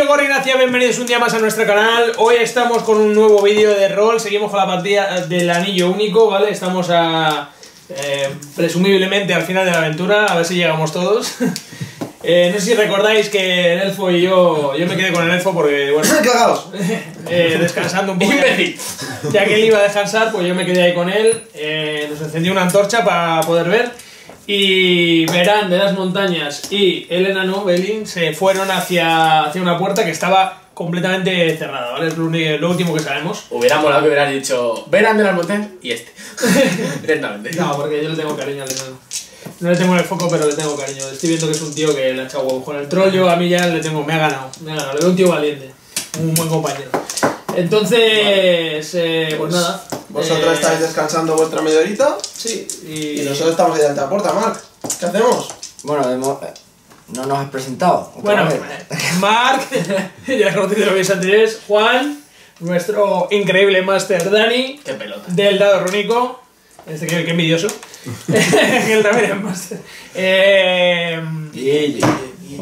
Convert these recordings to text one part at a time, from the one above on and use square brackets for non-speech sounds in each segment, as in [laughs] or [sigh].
Bienvenidos un día más a nuestro canal. Hoy estamos con un nuevo vídeo de rol, seguimos con la partida del anillo único, ¿vale? Estamos a, eh, presumiblemente al final de la aventura, a ver si llegamos todos. [laughs] Eh, no sé si recordáis que el elfo y yo, yo me quedé con el elfo porque, bueno, [laughs] ¡Cagaos! [laughs] eh, descansando un poco. Ya que él iba a descansar, pues yo me quedé ahí con él. eh, nos encendió una antorcha para poder ver. Y Verán de las montañas y el enano Belin se fueron hacia, hacia una puerta que estaba completamente cerrada, ¿vale? Es lo, uni- lo último que sabemos. Hubiera molado que hubieras dicho Verán de las montañas y este. [laughs] Directamente. No, porque yo le tengo cariño al enano. No le tengo en el foco, pero le tengo cariño. Estoy viendo que es un tío que le ha echado huevos con el troll. Yo a mí ya le tengo, me ha ganado. Me ha ganado. Le veo un tío valiente. Un buen compañero. Entonces, eh, pues nada. Vosotros eh, estáis descansando vuestra media horita Sí, y, y nosotros estamos ahí delante de la puerta, Marc. ¿Qué hacemos? Bueno, hemos- eh, no nos has presentado. Bueno, vez. [laughs] Marc, [laughs] ya conocido los vídeos anteriores, Juan, nuestro increíble máster Dani, Qué pelota. del dado rúnico, este que, que envidioso, [laughs] que él también es máster. Eh, Guille.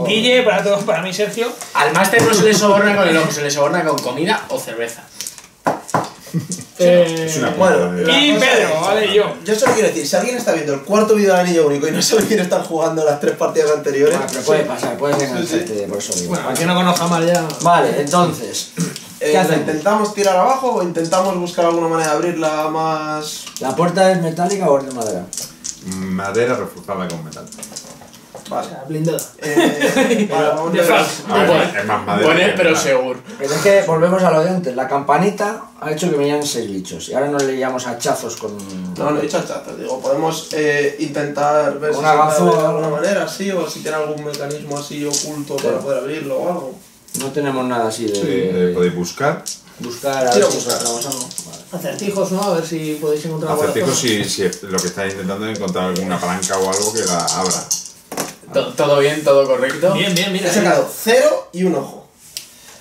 Guille, para todos, para mí Sergio. Al máster no se le soborna con el ojo, se le soborna con comida o cerveza. [laughs] eh, Es una Bueno, puta y la cosa Pedro, vale, yo. Yo solo quiero decir, si alguien está viendo el cuarto vídeo del anillo único y no sabe quién está jugando las tres partidas anteriores, Bueno, pero puede pasar, puedes Sí, engancharte, por eso digo. Bueno, al que no conozca mal ya. Vale, entonces, [clears throat] eh, ¿qué ¿la hacemos? intentamos tirar abajo o intentamos buscar alguna manera de abrirla más... ¿La puerta es metálica o es de madera? Madera reforzada con metal. O Vale. sea, blindada. Eh, vale, vamos De a ver. Bueno, es más madera. Que pero seguro. Pero es que volvemos a lo de antes. La campanita ha hecho que venían seis bichos. Y ahora nos le llamamos hachazos con. No, no he dicho chato, digo, podemos eh, intentar ver si Una se puede abrir de ganzúa. alguna manera, sí, o si tiene algún mecanismo así oculto para poder abrirlo o algo. No tenemos nada así de. Sí, eh, podéis buscar. Buscar a Quiero ver si buscar. algo. Vale. Acertijos, ¿no? A ver si podéis encontrar alguna Acertijos si, si lo que estáis intentando es encontrar alguna palanca o algo que la abra. To- Todo bien, todo correcto. Bien, bien, mira. He sacado cero y un ojo,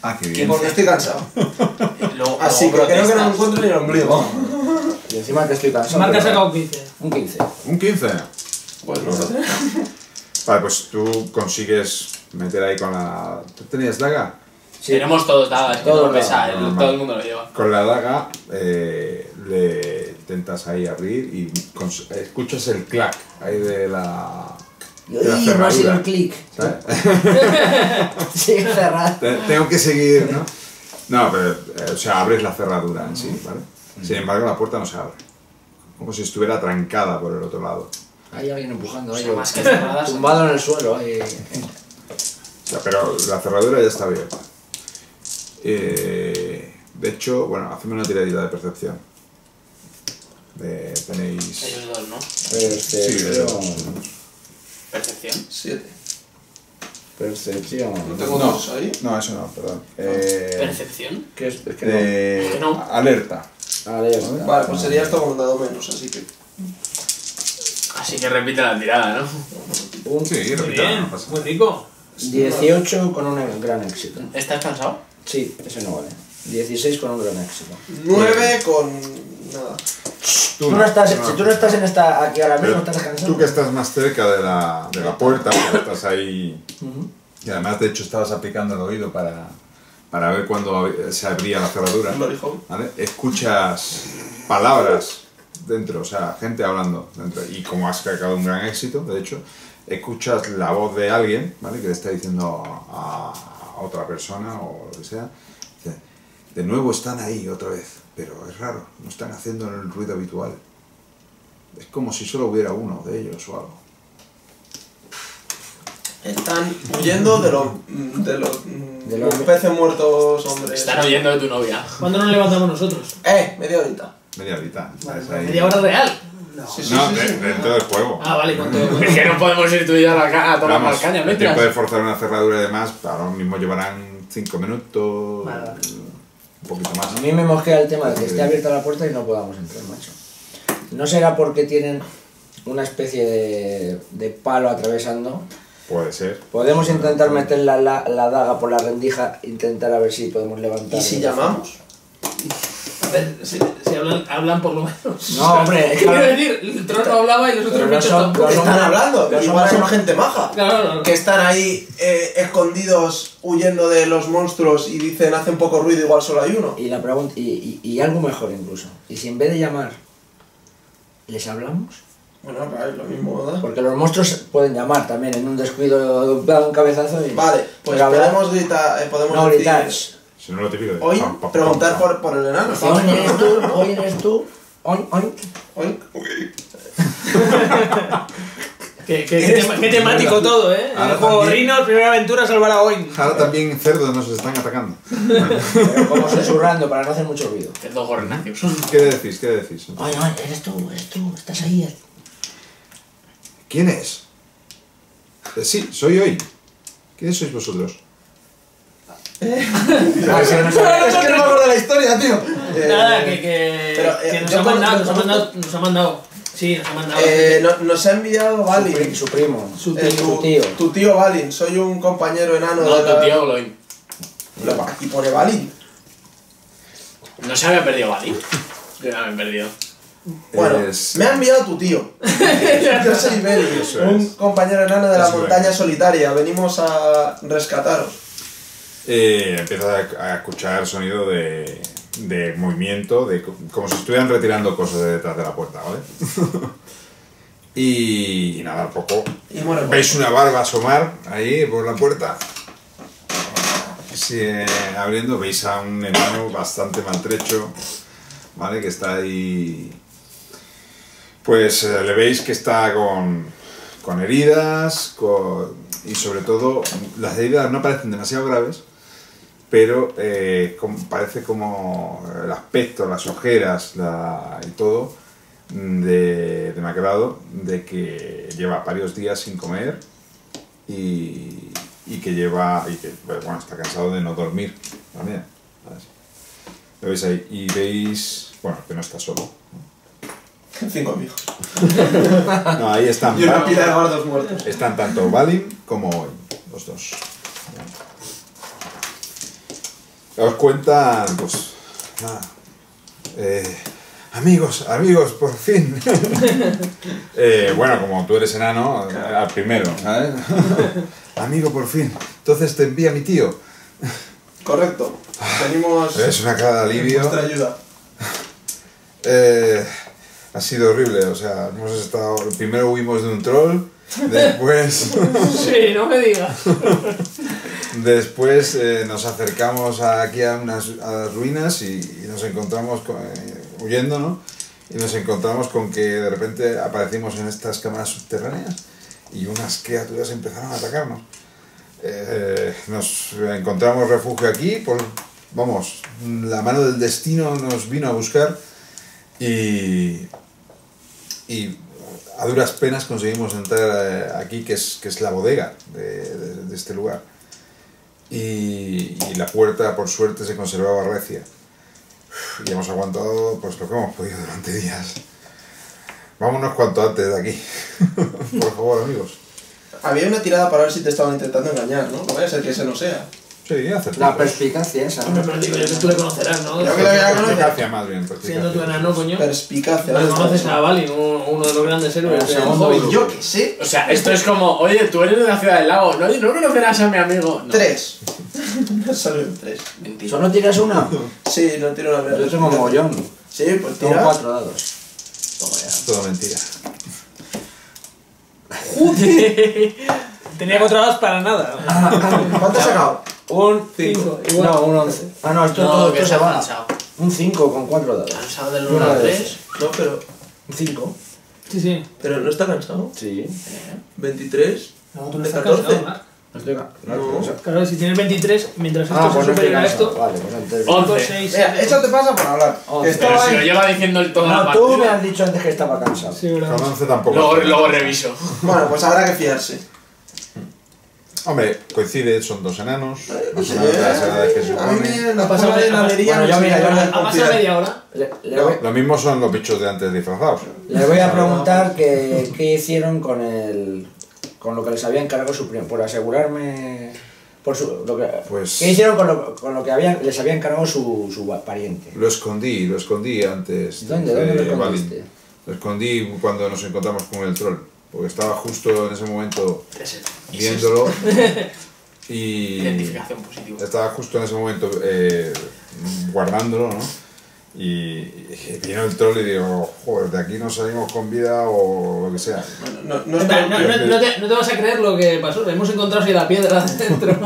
Ah, qué bien. porque estoy cansado. [laughs] Luego- Así que luego creo que no protestas. encuentro ni el ombligo. [laughs] Y encima que estoy cansado. Marca ha pero- sacado 15. Un 15. Un 15. Pues no sé. [laughs] Vale, pues tú consigues meter ahí con la. ¿Tú tenías daga? Sí. Tenemos todos dadas, que Todo no pesa, dado, el- normal. todo el mundo lo lleva. Con la daga eh, le intentas ahí abrir y cons- escuchas el clac ahí de la. Y no ha sido cerradura, el clic. ¿sabes? Sigue cerrado. Te- Tengo que seguir, ¿no? No, pero, eh, o sea, abres la cerradura en sí, ¿vale? Sin embargo, la puerta no se abre. Como si estuviera trancada por el otro lado. Hay alguien empujando O ahí. sea, más que cerradas. Tumbado en el suelo. ahí. O sea, pero la cerradura ya está abierta. Eh, de hecho, bueno, hacedme una tiradita de percepción. De- tenéis... Ellos dos, ¿no? Percepción. Percepción. Siete. Percepción. No tengo No, dos ahí. no, eso no, perdón. Eh, Percepción. ¿Qué es? Es que de- Que no. Alerta. no. A ver, Vale, pues sería esto con un dado menos, así que. Así que repite la tirada, ¿no? Un Sí, Muy repita, bien, no pasa muy rico. 18 con un gran éxito. ¿Estás cansado? Sí, ese no vale. 16 con un gran éxito. Nueve con. nada. Tú no estás, si tú no estás en esta aquí ahora mismo, estás cansado. tú que estás más cerca de la, de la puerta, [coughs] estás ahí... Y además, de hecho, estabas aplicando el oído para, para ver cuándo se abría la cerradura. Escuchas palabras dentro, o sea, gente hablando dentro. Y como has sacado un gran éxito, de hecho, escuchas la voz de alguien, ¿vale? Que le está diciendo a, a otra persona o lo que sea. dice, De nuevo están ahí otra vez, pero es raro, no están haciendo el ruido habitual. Es como si solo hubiera uno de ellos o algo. Están huyendo de los. de los. De los- peces muertos hombres. Están oyendo de tu novia. ¿Cuándo nos levantamos nosotros? Eh, media horita. Media horita. Ahí. ¿Media hora real? Sí, sí, No, sí, de- sí. dentro del juego. Ah, vale, ¿cuánto? Es que no podemos ir tú y yo a, la a tomar Vamos, más caña el mientras. tiempo de forzar una cerradura y demás, ahora mismo llevarán 5 minutos, Vale, vale. Un poquito más. A mí me mosquea el tema de que esté abierta la puerta y no podamos entrar, macho. ¿No será porque tienen una especie de, de palo atravesando? Puede ser. Podemos intentar meter la, la, la daga por la rendija, intentar a ver si podemos levantar. ¿Y si llamamos? Si, si hablan, hablan por lo menos. No, hombre, es [laughs] que Quiero decir, el trono hablaba y los otros no bichos tampoco. no son- Están hablando, Pero igual son- gente maja. Claro, no, no. Que están ahí eh, escondidos huyendo de los monstruos y dicen hacen poco ruido, igual solo hay uno. Y la pregunta, y, y, y algo mejor incluso. ¿Y si en vez de llamar, les hablamos? Bueno, vale, lo mismo, ¿verdad? Porque los monstruos pueden llamar también en un descuido, da un cabezazo y. Vale, pues podemos gritar, eh, podemos No decir, gritar. Si no lo típico de. Hoy pam, pam, preguntar pam, por, por el enano. Hoy eres tú, hoy eres tú. Oin, oin. Hoy- [laughs] Qué, qué- qué tema- qué temático todo, ¿eh? Ahora el juego también- Rhinos, primera aventura, salvar a Oin. Ahora también cerdos nos están atacando. [laughs] Pero como susurrando para no hacer mucho ruido. Cerdos gorrenacios. ¿Qué decís? ¿Qué decís? Oin, oin, eres tú, eres tú, estás ahí. ¿Quién es? Eh, sí, soy hoy. ¿Quiénes sois vosotros? [laughs] Sí, no sabe. Es que no me acuerdo de la historia, tío. Eh, Nada, que, que, pero, eh, que nos, yo ha con- mandado, nos, ha mandado, nos ha mandado. Sí, nos ha mandado. eh, no- nos ha enviado Su, pri- Balin. su primo. Su eh, tío. tu, su tío. tu tío Balin. Soy un compañero enano No, de la... tu tío Gloin. Lo- Aquí pone Balin. No se había perdido Bali. Yo me había perdido. Bueno, Es- me ha enviado tu tío. [laughs] Yo soy Beli, Eso un es. compañero enano de la Eso montaña es. solitaria. Venimos a rescataros. Eh, empiezo a, a escuchar sonido de, de movimiento, de co- como si estuvieran retirando cosas de detrás de la puerta, ¿vale? [laughs] y, y nada, al poco Y veis una barba asomar ahí por la puerta. Sí, eh, abriendo, veis a un enano bastante maltrecho, ¿vale? Que está ahí. Pues eh, le veis que está con, con heridas con- y sobre todo las heridas no parecen demasiado graves, pero eh, parece como el aspecto, las ojeras la- y todo mm, de, demacrado de que lleva varios días sin comer y, y que lleva y que bueno, está cansado de no dormir también. Lo veis ahí y veis, bueno, que no está solo. Cinco amigos. [laughs] No, ahí están. Y una pila de gordos muertos. Están tanto Balin como Oin, los dos. Os cuentan, pues, nada, eh, amigos, amigos, por fin. [laughs] Eh, bueno, como tú eres enano, al primero, ¿sabes? [laughs] Amigo, por fin. Entonces te envía mi tío. Correcto. Venimos [laughs] Es una cara de alivio. vuestra ayuda. Eh, ha sido horrible, o sea, hemos estado. Primero huimos de un troll, después. Sí, no me digas. Después eh, nos acercamos aquí a unas ruinas y, nos encontramos con- eh, huyendo, ¿no? Y nos encontramos con que de repente aparecimos en estas cámaras subterráneas y unas criaturas empezaron a atacarnos. Eh, nos encontramos refugio aquí, por, vamos, la mano del destino nos vino a buscar y, a duras penas conseguimos entrar aquí, que es, que es la bodega de, de- de este lugar. Y, la puerta, por suerte, se conservaba recia. Y hemos aguantado pues lo que hemos podido durante días. Vámonos cuanto antes de aquí. [laughs] por favor, amigos. Había una tirada para ver si te estaban intentando engañar, ¿no? No vaya a ser que ese no sea. Sí, acertamos. La perspicacia esa. Hombre, pero digo yo que tú le conocerás, ¿no? Yo que le voy a conocer. Perspicacia más bien. Siendo perspicacia. tu enano, coño. Perspicacia. ¿no? conoces a Balin, uno, uno de los grandes héroes Hobbit. Yo que sé. O sea, esto es como, oye, tú eres de la ciudad del lago, ¿no, ¿no conocerás a mi amigo? No. Tres. [laughs] No salió tres. Mentira. ¿Solo tiras una? Sí, no tiro una Yo tengo mogollón. Sí, pues Tengo cuatro dados. Toma ya. Todo mentira. [laughs] Tenía controlados para nada. ¿Cuánto has sacado? Un Cinco, igual. No, un 11. Ah, no, esto, No, todo, que esto se va. cansado. Un 5 con cuatro dados. Cansado del Una 1 al vez. 3. No, pero. Un 5. Sí, sí. Pero no está cansado. Sí. 23. No, tú no de estás 14. cansado, Marc. No estoy no, Claro, si tienes 23, mientras esto Ah, se no supera esto, Vale, pues entonces. Oh. 5, Once. 6, Mira, eso te pasa por hablar. Once. Esto Pero va si lo lleva diciendo el la No, tú me has dicho antes que estaba cansado. Sí, verdad. Con 11 tampoco. Luego, luego reviso. Bueno, pues habrá que fiarse. Hombre, coincide, son dos enanos. Más Sí, o menos de las edades que se a mí supone. en la Ha pasado prueba de media- nadería bueno, no yo mira, a media hora. Le, le voy, Lo mismo son los bichos de antes disfrazados. le voy a preguntar qué, qué hicieron con el con lo que les había encargado su primo, por asegurarme Por su, lo que, Pues- ¿Qué hicieron con lo, con lo que habían, les había encargado su, su pariente? Lo escondí, lo escondí antes. ¿Dónde? de ¿Dónde lo escondiste? Lo escondí cuando nos encontramos con el troll. Porque estaba justo en ese momento viéndolo. [laughs] y. Identificación positiva. Estaba justo en ese momento eh, guardándolo, ¿no? Y, vino el troll y digo, joder, de aquí no salimos con vida o lo que sea. No, Espera, te, no te vas a creer lo que pasó. Hemos encontrado así la piedra [laughs] dentro. [laughs]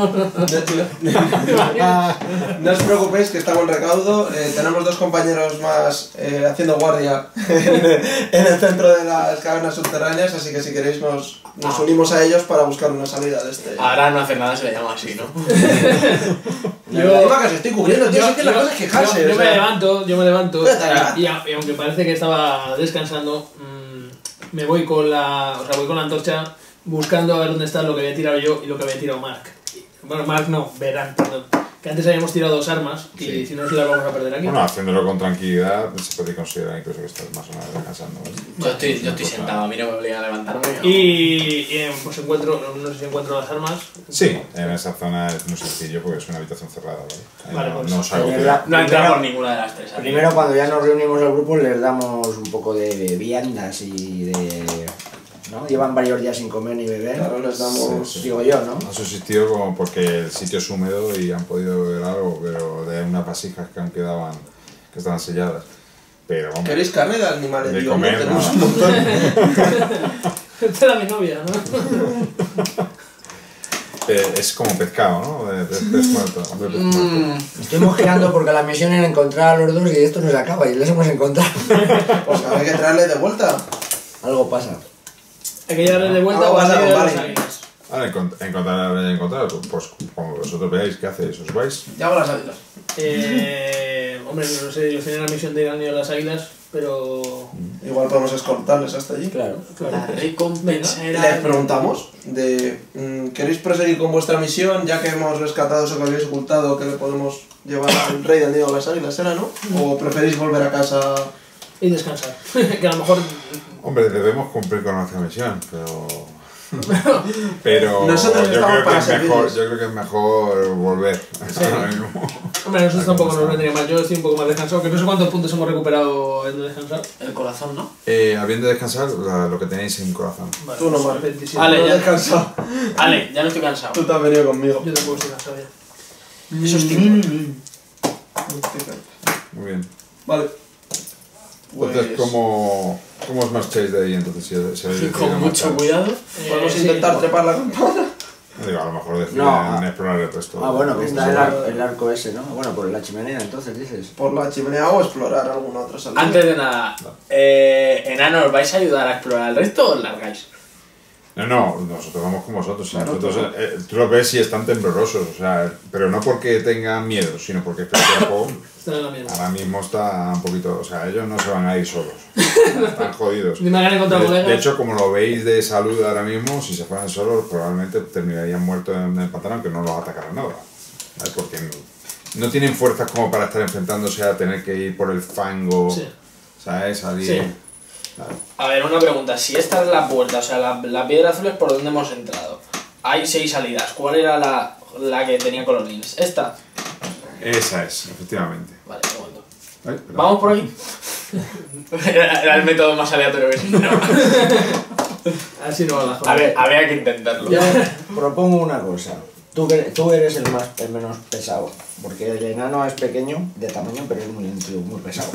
No os preocupéis que estamos en recaudo. eh, tenemos dos compañeros más eh, haciendo guardia [laughs] en el centro de las cavernas subterráneas, así que si queréis nos, nos unimos a ellos para buscar una salida de este. Ahora no hacer nada se le llama así, ¿no? Yo, que os estoy cubriendo, tío, si es que la cosa es quejarse. yo- yo me sea. levanto, yo me levanto. Y, a- y aunque parece que estaba descansando, mm, me voy con la. O sea, voy con la antorcha buscando a ver dónde está lo que había tirado yo y lo que había tirado Mark. Bueno, Mark no, Verán, perdón. Que antes habíamos tirado dos armas y Sí. si no se las vamos a perder aquí. Bueno, haciéndolo con tranquilidad se puede considerar incluso que estás más o menos descansando. Yo estoy, yo estoy Cosa- sentado, a mí no me obliga a levantarme. ¿no? Y, y, eh, pues encuentro, no, no sé si encuentro las armas. Sí, en esa zona es muy sencillo porque es una habitación cerrada, ¿vale? Ahí Vale, no, pues, no os hago Primero, que- la- No primero- por ninguna de las tres. Primero, cuando ya nos reunimos al grupo, les damos un poco de viandas y de. ¿No? Llevan varios días sin comer ni beber. Claro, les damos. Sí, sí. Digo yo, ¿no? Ha subsistido como porque el sitio es húmedo y han podido beber algo, pero de unas vasijas que aún quedaban, que estaban selladas. Pero vamos, ¿Queréis carne de animales? De Digo, comer, tenemos un montón. [laughs] Esta era mi novia, ¿no? [laughs] eh, es como pescado, ¿no? De, de pez muerto. de pez muerto. Mm, Estuvimos girando porque la misión era encontrar a los dos y esto no se acaba y les hemos encontrado. [laughs] Pues habrá que traerle de vuelta. Algo pasa. Hay que llevarle de vuelta Algo o a pasa de con las Valen. águilas. Ahora encont- encontrar, encontrar, pues como vosotros veáis, ¿qué hacéis? ¿Os vais? Ya hago las águilas. Eh, [laughs] hombre, no sé, yo tenía la misión de ir al nido de las águilas, pero. Igual podemos escoltarles hasta allí. Claro. Claro. la recompensa era... Les preguntamos de mm, ¿queréis proseguir con vuestra misión ya que hemos rescatado eso que habéis ocultado que le podemos llevar al rey del nido de las águilas, ¿era no? ¿O preferís volver a casa? Y descansar. [laughs] que a lo mejor. Hombre, debemos cumplir con nuestra misión, pero... [laughs] Pero Nosotros yo, estamos creo que es mejor, yo creo que es mejor volver [laughs] ahora mismo. Hombre, a nosotros tampoco nos vendría mal. Yo estoy un poco más descansado, que no sé cuántos puntos hemos recuperado en descansar. El corazón, ¿no? Eh, habiendo de descansar, la- lo que tenéis en corazón. Vale, Tú no, Mark. 27. Vale, No ya. descansado. Vale, ya no estoy cansado. Tú te has venido conmigo. Yo tampoco estoy cansado ya. Eso es tiempo. Muy bien. Vale. Entonces, Pues, ¿cómo, ¿cómo os marcháis de ahí? Entonces, si, si habéis Con mucho marcharos? cuidado. Podemos Eh, sí. intentar trepar la campana. Digo, a lo mejor deciden No. explorar el resto. Ah, bueno, que está el, ar- el arco ese, ¿no? Bueno, por la chimenea entonces dices. Por la chimenea o explorar alguna otra salida. Antes de nada, eh, enanos, ¿vais a ayudar a explorar el resto o os largáis? No, no, nosotros vamos con vosotros. sí, Claro, nosotros, claro. eh, tú los ves y están temblorosos, o sea, pero no porque tengan miedo, sino porque es que [coughs] en la mierda. ahora mismo está un poquito, o sea, ellos no se van a ir solos, [laughs] están jodidos. Ni me hagan encontrar De, de hecho, como lo veis de salud ahora mismo, si se fueran solos, probablemente terminarían muertos en el pantano, aunque no los atacaran nada. ¿sabes? Porque no, tienen fuerzas como para estar enfrentándose a tener que ir por el fango, Sí. ¿sabes? Salir. Sí. A ver, una pregunta. Si esta es la puerta, o sea, la, la piedra azul es por donde hemos entrado. Hay seis salidas. ¿Cuál era la, la que tenía colorines? ¿Esta? Esa es, efectivamente. Vale, un momento. Ay. ¿Vamos por aquí? [laughs] era, el método más aleatorio que. [laughs] Así no va la A joda. ver, habría que intentarlo. Yo propongo una cosa. Tú, tú eres el, más, el menos pesado. Porque el enano es pequeño de tamaño, pero es muy lento, muy pesado.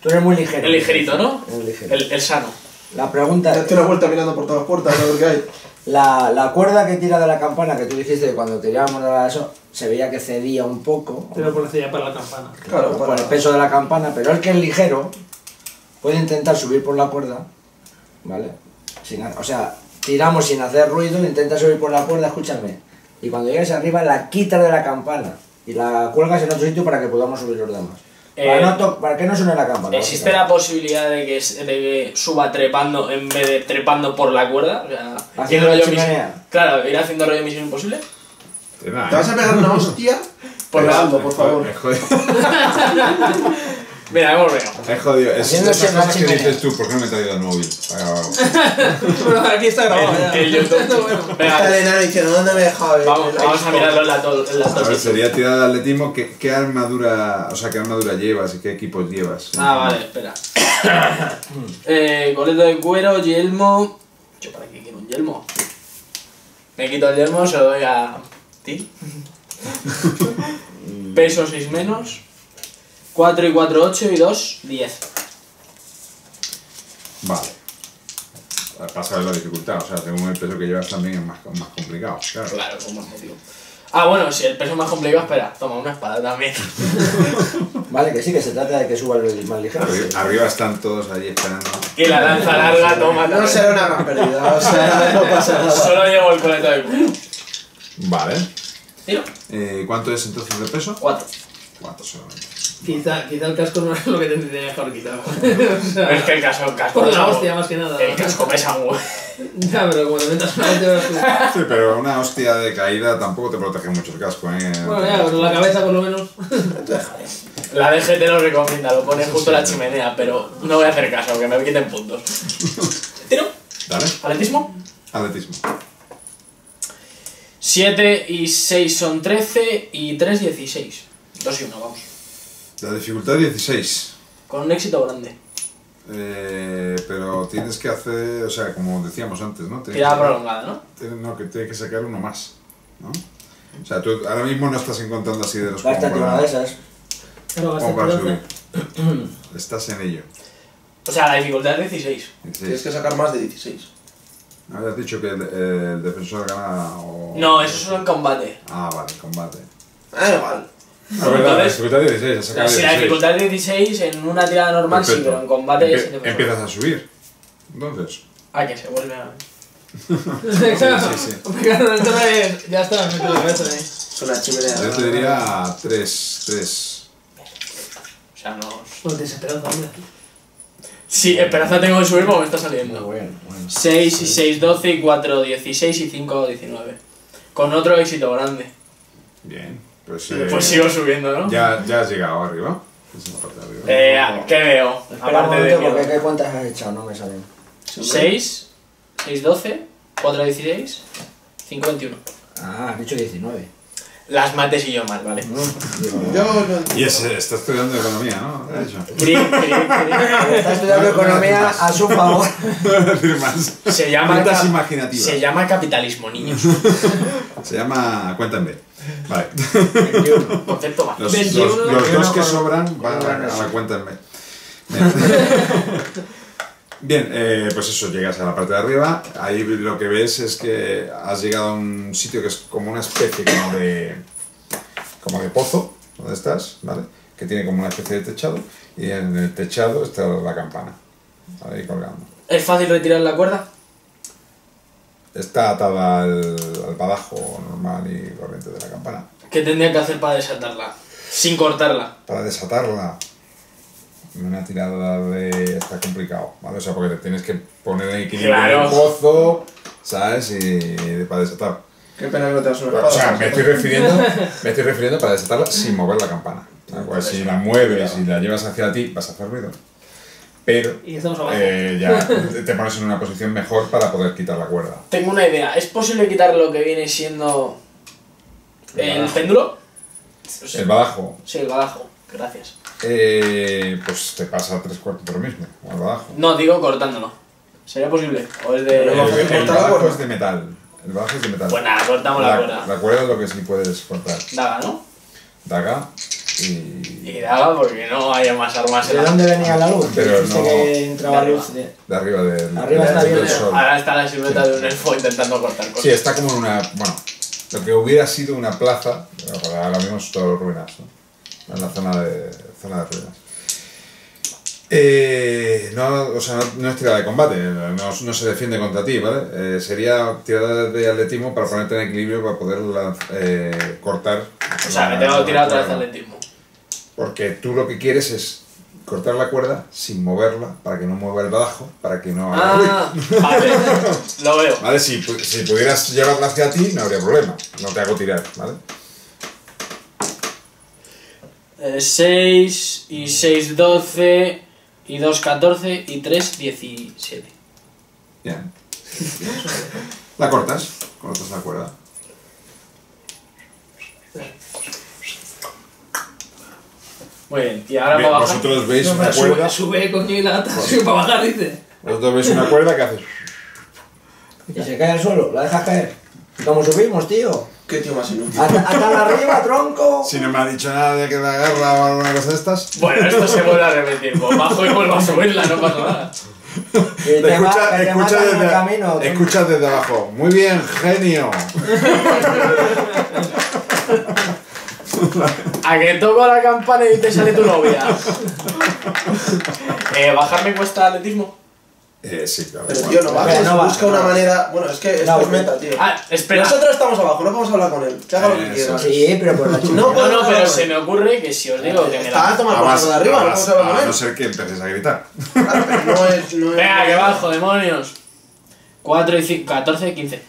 Tú eres muy ligero. El ligerito, ¿no? El ligero. El, el sano. La pregunta Date una vuelta mirando por todas puertas a ver qué hay. La, la cuerda que tira de la campana que tú dijiste que cuando tirábamos de la eso, se veía que cedía un poco Pero por ya para la campana. Claro, por para... el peso de la campana, pero el que es ligero puede intentar subir por la cuerda, ¿vale? Sin o sea, tiramos sin hacer ruido, intenta subir por la cuerda, escúchame. Y cuando llegues arriba la quitas de la campana y la cuelgas en otro sitio para que podamos subir los demás. Para, Eh, no to- para que no suene la campana. ¿Existe la posibilidad de que, de que suba trepando en vez de trepando por la cuerda? O sea, Haciendo rollo la misión- chimenea. Claro, ir haciendo rollo misión imposible. Te da, ¿Te vas ¿eh? a pegar una hostia? Por algo, por favor. [laughs] [laughs] Mira, hemos venido. Es jodido. Es Haciendo esas cosas que chimenea. dices tú, ¿por qué no me he traído el móvil? [laughs] Bueno, aquí está grabado ya. Que YouTube. [laughs] Está el Venga, enano diciendo, ¿dónde me he dejado el- vamos, el vamos a Xbox?" mirarlo en la to- en la A ver, sería tirada de atletismo. ¿qué, ¿Qué armadura, o sea, qué armadura llevas y qué equipos llevas? Ah, vale, espera. [coughs] eh, coleto de cuero, yelmo. ¿Yo para qué quiero un yelmo? Me quito el yelmo, se lo doy a ti. [laughs] Peso 6 menos. 4 y 4, 8 y 2, 10. Vale. Para saber la dificultad, o sea, según el peso que llevas también es más, más complicado. Claro. Claro, con más motivo. Ah, bueno, si el peso es más complicado, espera, toma una espada también. [laughs] Vale, que sí, que se trata de que suba el más ligero. Arriba, arriba están todos allí esperando. Y la lanza larga, toma No será una gran pérdida, o sea, [laughs] no pasa nada. Solo llevo el coleto de. Vale. Tiro. Eh, ¿Cuánto es entonces de peso? 4. Cuatro solamente. Quizá, quizá el casco no es lo que te tenías que haber quitado. [laughs] O sea, Es que el casco, el casco Por la hostia, más que nada. El casco pesa un huevo. [laughs] Ya, pero como te metas una hostia... Sí, pero una hostia de caída tampoco te protege mucho el casco, ¿eh? Bueno, ya, pero la cabeza por lo menos. [laughs] La DGT lo recomienda, lo pone justo en la chimenea, pero no voy a hacer caso, que me quiten puntos. Tiro. Dale. Atletismo. Atletismo. 7 y 6 son 13 y 3, 16. 2 y 1, vamos. La dificultad 16. Con un éxito grande. Eh, pero tienes que hacer, o sea, como decíamos antes, ¿no? Tienes Tirada prolongada, ¿no? tienes- no, que tienes que sacar uno más, ¿no? O sea, tú ahora mismo no estás encontrando así de los como Gástate una de esas. Pero como para subir. Estás en ello. O sea, la dificultad es 16. 16. Tienes que sacar más de 16. Habías dicho que el, el defensor gana o... No, eso es solo en combate. Ah, vale, combate. Ah, igual. La verdad, la dificultad 16, has sacado Si la 16. dificultad es 16, en una tirada normal sí, Perfecto. pero en combate Empie- el defensor. Empiezas a subir. Entonces. Ah, que se vuelve a... Claro, Sí, sí, [laughs] claro, entonces ya está, me meto la cabeza ahí. Chimenea. Yo te diría 3, 3. O sea, no... Pues desesperanza, hombre. Sí, esperanza tengo que subir porque me está Muy saliendo. bueno, bueno. 6 y 6, 12 y 4, 16 y 5, 19. Con otro éxito grande. Bien. Pues, eh, Pues sigo subiendo, ¿no? ya, ya has llegado arriba. Es en la parte de arriba. Eh, ¿Qué veo? Espera un Aparte de momento, porque. ¿qué cuentas has echado? No me salen. 6, 6, 12, 4, 16, 5, 21. Ah, has dicho 19. Las mates y yo mal, vale. [laughs] Y ese, está estudiando economía, ¿no? De hecho. Cri, cri, cri. Está estudiando economía a su favor. [laughs] Se llama, Cuentas imaginativas. se llama capitalismo, niños. [laughs] Se llama Cuéntame. Vale. 21. Concepto básico. Los, 21, los- los yo dos no que sobran van a, a eso. la Cuéntame. Bien, eh, pues eso, llegas a la parte de arriba, ahí lo que ves es que has llegado a un sitio que es como una especie como de, como de pozo, donde estás, ¿vale? Que tiene como una especie de techado, y en el techado está la campana, ahí colgando. ¿Es fácil retirar la cuerda? Está atada al, al badajo normal y corriente de la campana. ¿Qué tendría que hacer para desatarla? Sin cortarla. Para desatarla, una tirada de... está complicado, ¿vale? O sea, porque te tienes que poner en equilibrio Claro. el pozo, ¿sabes? Y para desatar. Qué pena que no tengas una O sea, me estoy refiriendo, me estoy refiriendo para desatarla sin mover la campana. ¿de acuerdo? Si la mueves y la llevas hacia ti, vas a hacer ruido. Pero Y eh, ya [laughs] te pones en una posición mejor para poder quitar la cuerda. Tengo una idea. ¿Es posible quitar lo que viene siendo el péndulo? El badajo, Sí, el badajo. Gracias. eh, pues te pasa tres cuartos de lo mismo, el badajo. No, digo cortándolo. ¿Sería posible? ¿O es El, de...? El cortar la badajo es de metal. El badajo es de metal. Pues nada, cortamos la, cuerda. La cuerda es lo que sí puedes cortar. Daga, ¿no? Daga y... Y daga porque no haya más armas en ¿De la... dónde venía la luz? Pero Dijiste no- que entraba de luz de... de arriba del, Arriba está del sol. Ahora está la silueta de un elfo intentando cortar cosas. Sí, está como en una. Bueno, lo que hubiera sido una plaza, ahora mismo es todo ruinas, ¿no? En la zona de, zona de ruinas. Eh, no, o sea, no, no es tirada de combate, no, no se defiende contra ti, ¿vale? Eh, sería tirada de atletismo para ponerte en equilibrio para poder eh, cortar. O sea, me tengo que tirar otra vez atletismo. Porque tú lo que quieres es cortar la cuerda sin moverla, para que no mueva el badajo, para que no haga. Ah, vale. [laughs] Lo veo. ¿Vale? Si, si pudieras llevarla hacia ti, no habría problema. No te hago tirar, ¿vale? 6 y 6, 12 y 2, 14 y 3, 17. Bien. La cortas, cortas la cuerda. Muy bien, y ahora Bien, para bajar. vosotros veis No, una cuerda. sube, coño, y la ata, sube para bajar, dice. Vosotros veis una cuerda que hace. Y se cae al suelo, la dejas caer. ¿Cómo subimos, tío? Qué tío más inútil. Ata- Atala arriba, tronco. Si no me ha dicho nada de que la agarra o alguna cosa de estas. Bueno, esto se vuelve a repetir. Pues bajo y vuelvo a subirla, no pasa nada. Que te, ma- Escucha, que te escucha, matan en el desde, camino. tronco. escucha desde abajo. Muy bien, genio. [laughs] A que toco la campana y te sale tu novia. [laughs] eh, ¿Bajar me cuesta atletismo? Eh, sí, claro. Pero tío, no bajes, no busca no una manera. Bueno, es que esto No, es meta, tío. Ah, espera. Nosotros estamos abajo, no podemos hablar con él. Que haga lo que quiera. Sí, pero por la chica. No, No, no, pero se me ocurre que si os digo que me Está a la... tomar por de arriba, a no más- podemos hablar a con él. no ser que empieces a gritar. Claro, pero no es. No es Venga, que bajo, demonios. 4 y 5, 14 y 15.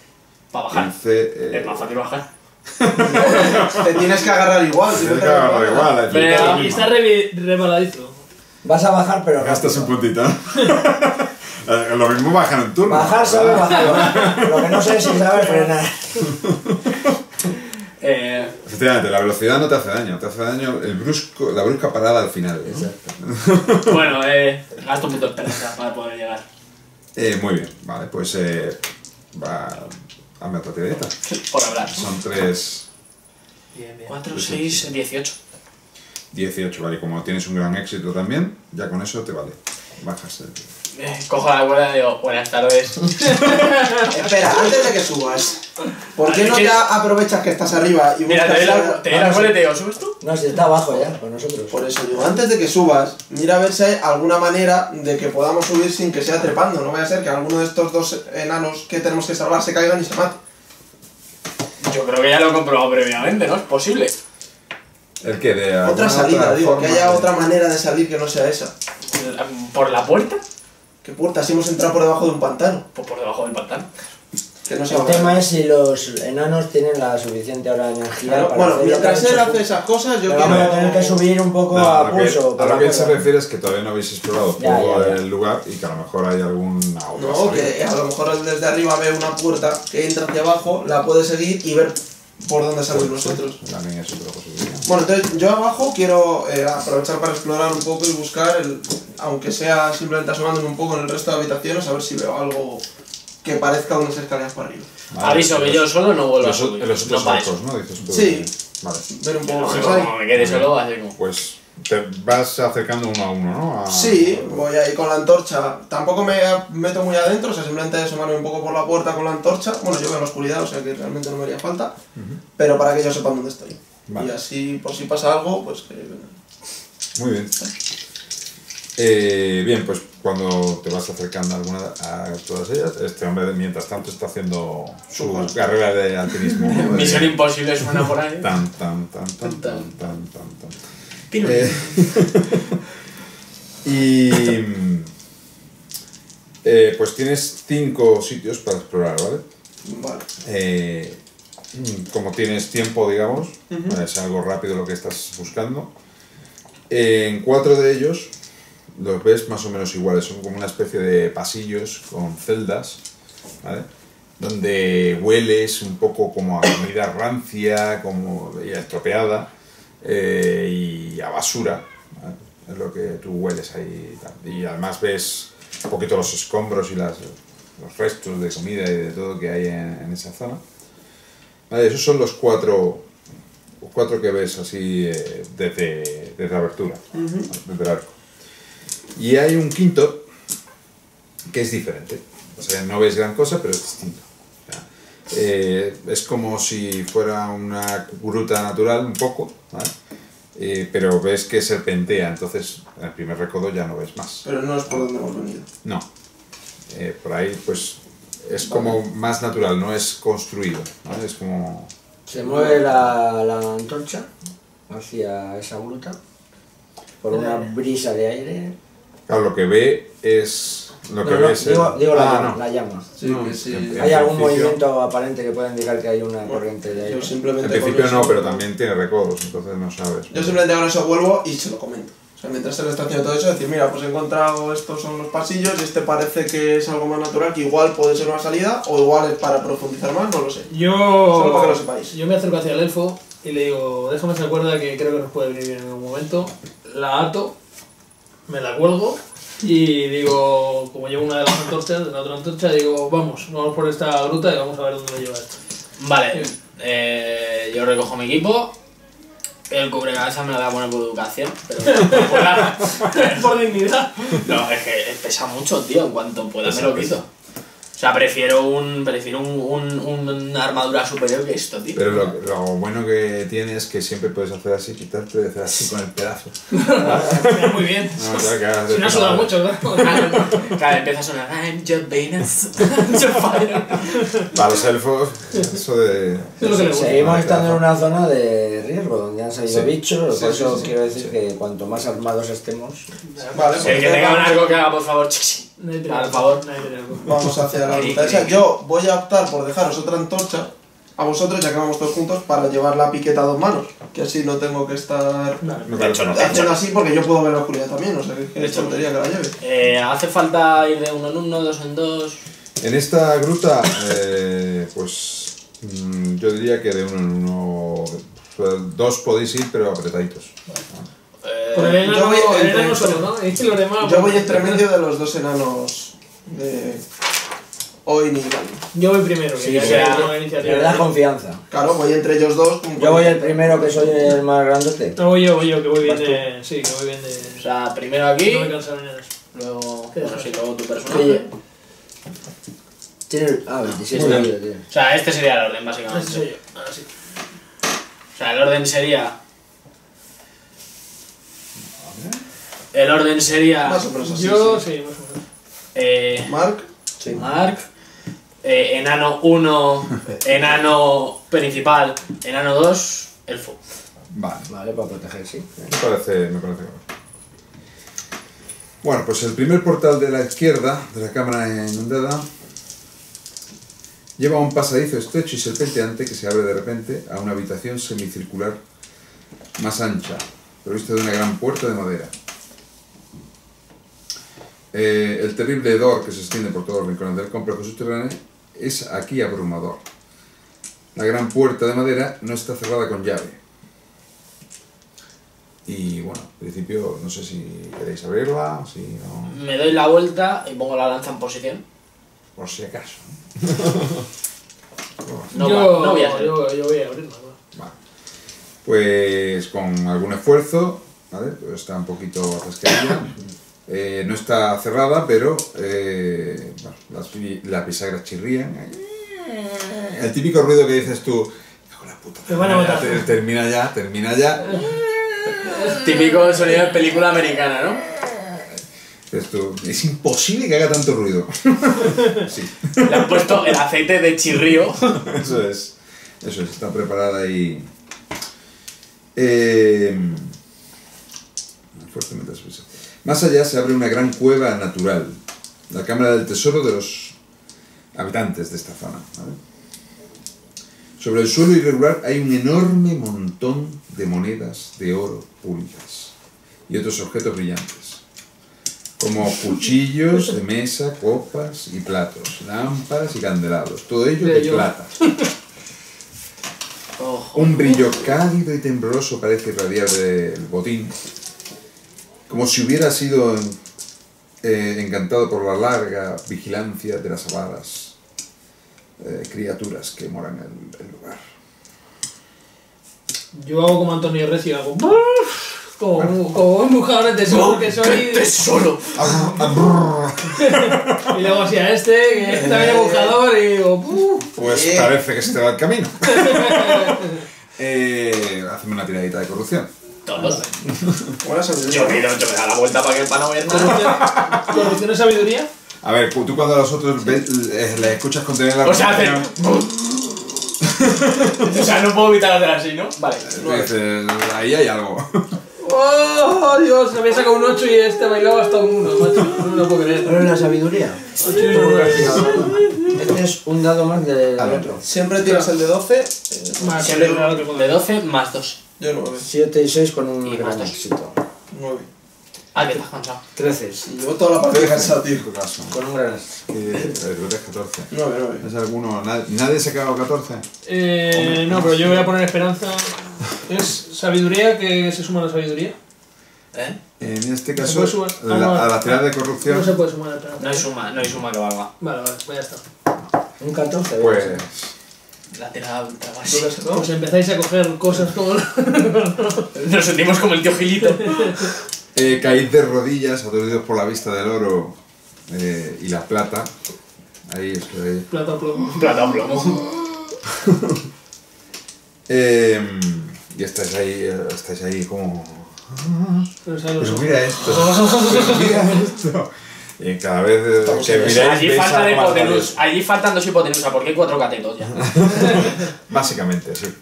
Para bajar. 15. eh, Es más fácil bajar. [laughs] Te tienes que agarrar igual. si no Tienes te que agarrar igual. Y mismo. está re- rebaladizo. Vas a bajar, pero Gastas un puntito. [laughs] Lo mismo bajan en turno. Bajar sabe bajar. Lo que no sé es si sabe frenar. [laughs] Eh, Efectivamente, la velocidad no te hace daño, te hace daño el brusco, la brusca parada al final. ¿no? bueno, eh, gasto un punto de esperanza para poder llegar. Eh, muy bien, vale, pues eh, va. Hazme otra tiradita. Por hablar. Son 3. 4, 6, 18. 18, vale, como tienes un gran éxito también, ya con eso te vale. Bajas el. Eh, cojo la cuerda y digo, buenas tardes. [laughs] Espera, antes de que subas. ¿Por qué no te aprovechas que estás arriba y Mira, te doy buscas- la, te doy la cuerda y te digo, ¿subes tú? No, si está abajo ya, con nosotros. Por eso digo, antes de que subas, mira a ver si hay alguna manera de que podamos subir sin que sea trepando. No vaya a ser que alguno de estos dos enanos que tenemos que salvar se caigan y se mate. Yo creo que ya lo he comprobado previamente, ¿no? Es posible. ¿El que De Otra salida, digo, que haya de- otra manera de salir que no sea esa. ¿Por la puerta? ¿Qué puerta? Si hemos entrado por debajo de un pantano. Pues por debajo del pantano. Que no sea El tema es si los enanos tienen la suficiente ahora energía Claro, para bueno, hacer mientras él hace esas cosas, yo Pero quiero... vamos a tener que subir un poco No, a a lo que, pulso. a lo que él se refiere es que todavía no habéis explorado Ya, todo ya, ya. el lugar y que a lo mejor hay alguna otra No, salida. que a lo mejor desde arriba ve una puerta que entra hacia abajo, la puede seguir y ver por dónde salimos Pues, nosotros. sí, También es otra posibilidad. Bueno, entonces yo abajo quiero eh, aprovechar para explorar un poco y buscar, el, aunque sea simplemente asomándome un poco en el resto de habitaciones, a ver si veo algo que parezca unas escaleras para arriba. Vale, Aviso que los- yo solo no vuelvo a Los, subir. los otros no. ¿no? Dices tú. Sí. Vale. Ver un poco que como me quede solo, así como... Pues te vas acercando uno a uno, ¿no? A- Sí, voy ahí con la antorcha. Tampoco me meto muy adentro, o sea, simplemente asomarme un poco por la puerta con la antorcha. Bueno, yo veo la oscuridad, o sea que realmente no me haría falta. Pero para que ellos sepan dónde estoy. Vale. Y así, por si pasa algo, pues que... Muy bien. Eh, bien, pues cuando te vas acercando a alguna a todas ellas, este hombre mientras tanto está haciendo su carrera de alpinismo. [laughs] Misión imposible suena por ahí. Tan, tan, tan, tan, tan, tan, tan, tan. Eh, [laughs] y eh, pues tienes cinco sitios para explorar, ¿vale? Vale. Eh, como tienes tiempo, digamos, es algo rápido lo que estás buscando. En cuatro de ellos los ves más o menos iguales, son como una especie de pasillos con celdas, ¿vale? Donde hueles un poco como a comida rancia, como estropeada eh, y a basura, ¿vale? es lo que tú hueles ahí. y además ves un poquito los escombros y las, los restos de comida y de todo que hay en, en esa zona. Vale, esos son los cuatro, los cuatro que ves así eh, desde, desde la abertura, desde el arco. Y hay un quinto que es diferente. O sea, no ves gran cosa, pero es distinto. Eh, es como si fuera una gruta natural, un poco, ¿vale? Eh, pero ves que serpentea, entonces en el primer recodo ya no ves más. Pero no es por donde hemos venido. No. Eh, por ahí, pues, es como más natural, no es construido. ¿no? Es como... Se mueve la, la antorcha hacia esa gruta por una brisa de aire. Claro, lo que ve es Lo que No, no, ves. digo, digo la, Ah, llama, no. la llama. Sí, No, que sí. en- ¿Hay algún movimiento aparente que pueda indicar que hay una corriente de Yo aire? simplemente En principio no, pero también tiene recodos, entonces no sabes. Yo simplemente con eso vuelvo y se lo comento. O sea, mientras él está haciendo todo eso, decir, mira, pues he encontrado estos son los pasillos y este parece que es algo más natural, que igual puede ser una salida o igual es para profundizar más, no lo sé. Yo. Solo para que lo sepáis. Yo me acerco hacia el elfo y le digo, déjame esa cuerda que creo que nos puede venir bien en algún momento. La ato, me la cuelgo y digo, como llevo una de las antorchas, de la otra antorcha, digo, vamos, vamos por esta gruta y vamos a ver dónde me lleva esto. Vale, eh, yo recojo mi equipo. El cubrecabezas me lo voy a poner por educación, pero por [laughs] la- por dignidad. No, es que pesa mucho, tío. En cuanto pueda me lo quito. O sea, prefiero un prefiero un, un- una armadura superior que esto, tío. Pero lo, lo bueno que tiene es que siempre puedes hacer así, quitarte y hacer así con el pedazo. Muy bien. No, claro que Si no ha sudado mucho, ¿no? Claro, empieza a sonar I'm Venus, [laughs] I'm your fire. Para los elfos, eso de. Es. Seguimos estando en una zona de riesgo donde han salido Sí. bichos, Sí, por sí, eso sí, quiero decir que cuanto más armados estemos, Vale, pues el que tenga un arco que haga, por favor, chichi. Nadie tiene Por favor. tiene algo. vamos hacia la ruta esa. Yo voy a optar por dejaros otra antorcha a vosotros, ya que vamos todos juntos, para llevar la piqueta a dos manos. Que así no tengo que estar Me De hecho, no. haciendo así porque yo puedo ver la oscuridad también, o sea que De es hecho, tontería que la lleve. Eh, ¿Hace falta ir de uno en uno, dos en dos? En esta gruta, eh, pues mm, yo diría que de uno en uno, dos podéis ir, pero apretaditos. Eh, el enano, yo voy el entre- solo, ¿no? Demás. Yo voy entre medio de los dos enanos de Oin y Galen. Yo voy primero, que Sí, ya o sea, la me iniciativa. da confianza. Claro, voy entre ellos dos. Yo voy el primero que soy el más grandote. No, voy yo, voy yo, que voy bien de. Sí, que voy bien o de. sea, primero aquí, No me luego, ¿Qué bueno, es? sí, luego tu personaje. tiene. Ah, 26 Muy de vida tiene. O sea, este sería el orden, Este soy básicamente. yo, ahora sí. O sea, el orden sería... El orden sería... Más o menos así. Yo, sí. sí, más o menos. Eh, Mark, Sí. Mark, eh, enano 1, [laughs] enano principal, enano 2, elfo. Vale. Vale, para proteger, sí. Me parece, me parece. Bueno, pues el primer portal de la izquierda de la cámara inundada lleva un pasadizo estrecho y serpenteante que se abre de repente a una habitación semicircular más ancha, provista de una gran puerta de madera. Eh, el terrible hedor que se extiende por todos los rincones del complejo subterráneo es aquí abrumador. La gran puerta de madera no está cerrada con llave. Y bueno, en principio no sé si queréis abrirla, si no, Me doy la vuelta y pongo la lanza en posición. por si acaso. No, [laughs] yo, va- no voy a hacer. yo, yo voy a abrirla. ¿no? Vale. Pues con algún esfuerzo, ¿vale? Pues está un poquito atascadilla. Eh, no está cerrada, pero eh, bueno, las, las bisagras chirrían. El típico ruido que dices tú, "Hijo de la puta, termina ya, matar". te- termina ya, termina ya. [laughs] Típico sonido de película americana, ¿no? Es imposible que haga tanto ruido. [laughs] sí. Le han puesto el aceite de chirrío. [laughs] Eso es. Eso es, está preparada y. Eh, fuertemente. Más allá se abre una gran cueva natural, la cámara del tesoro de los habitantes de esta zona. ¿vale? Sobre el suelo irregular hay un enorme montón de monedas de oro públicas y otros objetos brillantes, como cuchillos de mesa, copas y platos, lámparas y candelabros, todo ello de plata. [laughs] Un brillo cálido y tembloroso parece irradiar del botín, como si hubiera sido eh, encantado por la larga vigilancia de las avaras eh, criaturas que moran en el, el lugar. Yo hago como Antonio Recio, hago. Como, un- como un buscador de tesoro que soy. tesoro! [laughs] Y luego así a este, que es también es buscador, y digo. Pues Eh. parece que se te va el camino. [laughs] eh, hazme una tiradita de corrupción. Todos. buena Yo sabiduría. pido, yo me da la vuelta para que para no ver nada. Corrupción, de sabiduría. A ver, tú cuando a los otros ves, les escuchas contener la O sea, hace. [laughs] o sea, no puedo evitar hacer así, ¿no? Vale. dices, ahí hay algo. ¡Oh, Dios! Había sacado un 8 y este bailaba hasta un 1, macho. No lo puedo creer. Pero es la sabiduría. 8 y un 9. Este es un dado más del otro. Siempre tienes el de 12. eh, Más Siempre el de 12 más 2. Yo 9. 7 y 6 con un Y gran más éxito. 9. Ah, que estás cansado. 13 Y llevo toda la partida cansado, tío. Con un gran éxito. Que, eh, tú eres 14. 9, 9. ¿Es alguno? ¿Nadie, nadie se ha quedado 14? Eh, no, pero yo voy a poner esperanza. ¿Es sabiduría que se suma a la sabiduría? ¿Eh? En este ¿Se caso, puede sumar? la- no, a la tirada de corrupción, No se puede sumar a la. No hay suma, no hay suma que valga. Vale, vale, pues ya está. Un 14. pues. La tirada ultra ¿Tú básica. qué has sacado? Pues empezáis a coger cosas como... Nos sentimos como el tío Gilito. Eh, caíd de rodillas, aturdidos por la vista del oro eh, y la plata. Ahí os quedáis. Plata o plomo. Plata o plomo. [laughs] Eh, y estáis ahí, estáis ahí como. Pero sabes los Pero ojos. mira esto, [laughs] pero mira esto. Y cada vez eh, Estamos que miráis, Allí faltan hipotenusa. Allí dos hipotenusa. ¿Por qué cuatro catetos ya? [laughs] Básicamente, sí. [laughs]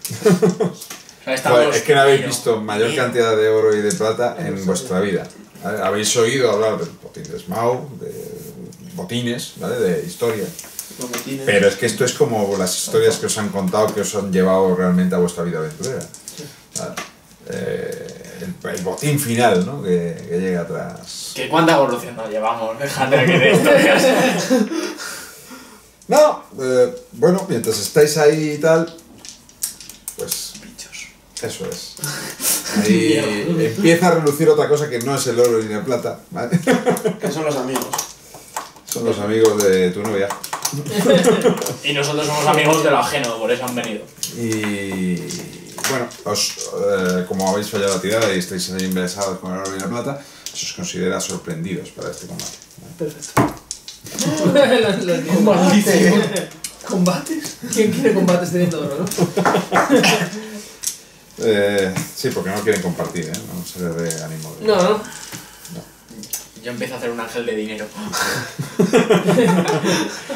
O sea, estamos- Joder, es que no habéis visto mayor cantidad de oro y de plata en vuestra vida. ¿vale? Habéis oído hablar del botín de Smaug, de botines, ¿vale? De historia. Pero es que esto es como las historias que os han contado que os han llevado realmente a vuestra vida aventurera. ¿vale? Eh, el, el botín final, ¿no? Que, que llega atrás. ¿Qué cuánta corrupción nos llevamos? Déjate que de historias. [laughs] No, eh, bueno, mientras estáis ahí y tal, pues Bichos. eso es. Ahí [laughs] empieza a relucir otra cosa que no es el oro ni la plata, ¿vale? Que son los amigos. Son los amigos de tu novia. [laughs] Y nosotros somos amigos de lo ajeno, por eso han venido. Y bueno, os, eh, como habéis fallado la tirada y estáis ahí embelesados con el oro y la plata, se os considera sorprendidos para este combate. ¿vale? Perfecto. [laughs] ¿Combates? ¿Quién quiere combates teniendo oro, no? [laughs] Eh, sí, porque no quieren compartir, ¿eh? No se les dé ánimo. de- No, no. Yo empiezo a hacer un ángel de dinero. [laughs]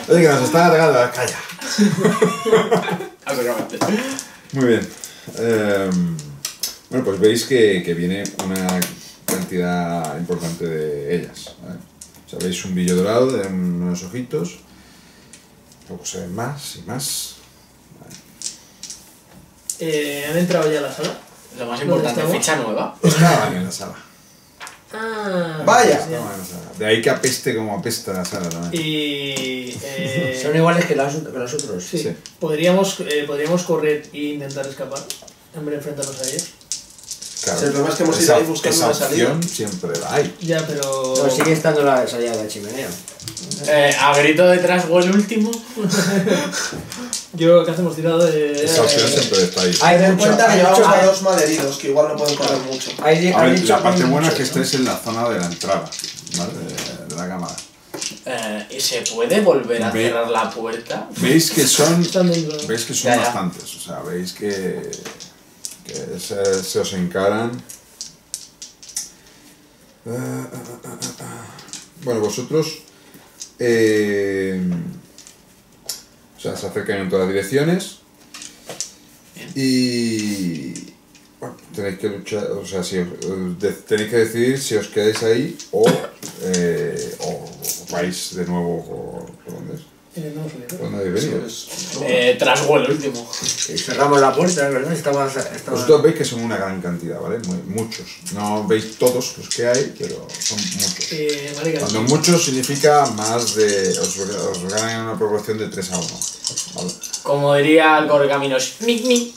Oye, que nos están alargando. Calla. Muy bien. Eh, bueno, pues veis que, que viene una cantidad importante de ellas. ¿vale? O sea, veis un brillo dorado de unos ojitos. Luego se ven más y más. Eh, ¿Han entrado ya a la sala? Lo más ¿Dónde importante, ficha nueva. Estaban en la sala. Ah, Vaya. De ahí que apeste como apesta la sala también. Y... Eh, Son iguales que, las- que los otros. Sí. Sí. ¿Podríamos, eh, podríamos correr e intentar escapar en vez de enfrentarnos a ellos. Claro. Sí, el problema es que hemos ido Esa- ahí buscando esa una salida. siempre la hay. Ya, pero... No, sigue estando la salida de la chimenea. Eh, a grito detrás o el último. [laughs] Yo, ¿qué hacemos tirado de...? Esa opción siempre está ahí. Hay en cuenta que llevamos a dos malheridos, que igual no pueden correr mucho. hay- A hay ver, dicho la parte hay buena es que estáis en la zona de la entrada, ¿vale? De, de la cámara. Eh, ¿Y se puede volver a Ve- cerrar la puerta? Veis que son. Veis que son Ya, ya. bastantes, o sea, veis que, que se, os encaran. Bueno, vosotros. eh, o sea, se acercan en todas las direcciones. Y. Bueno, tenéis que luchar, o sea, si os- tenéis que decidir si os quedáis ahí o, eh, vais de nuevo por, por dónde es. Eh, no, soy yo. ¿Por dónde habéis venido? Eso es. Eh, tras el último. Cerramos la puerta, verdad. Estaba, estaba... Vosotros veis que son una gran cantidad, ¿vale? Muy- muchos. No veis todos los que hay, pero son muchos. Eh, Cuando muchos significa más de... Os, os ganan una proporción de 3 a 1. ¿vale? Como diría el correcaminos. Mic, mic.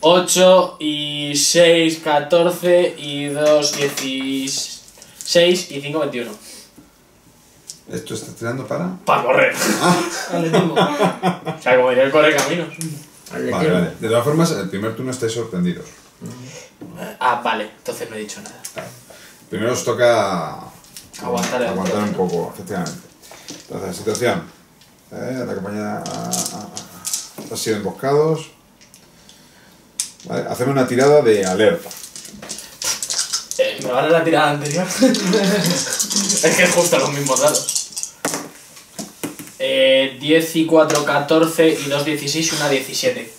8 y 6, 14 y 2, 16 y 5, 21. ¿Esto está tirando para...? Para correr. atletismo. O sea, como diría el correcaminos. Al de Vale, vale. De todas formas, el primer turno estáis sorprendidos. Ah, vale. Entonces no he dicho nada. Primero os toca... Aguantar el aguantar un poco, efectivamente. Entonces, situación. Eh, la compañía... ah, ah, ah. Han sido emboscados. Vale, hacemos una tirada de alerta. Eh, ¿Me vale la tirada anterior? [laughs] es que es justo los mismos datos. Eh, 10 y 4, 14 y 2, 16 y una 17.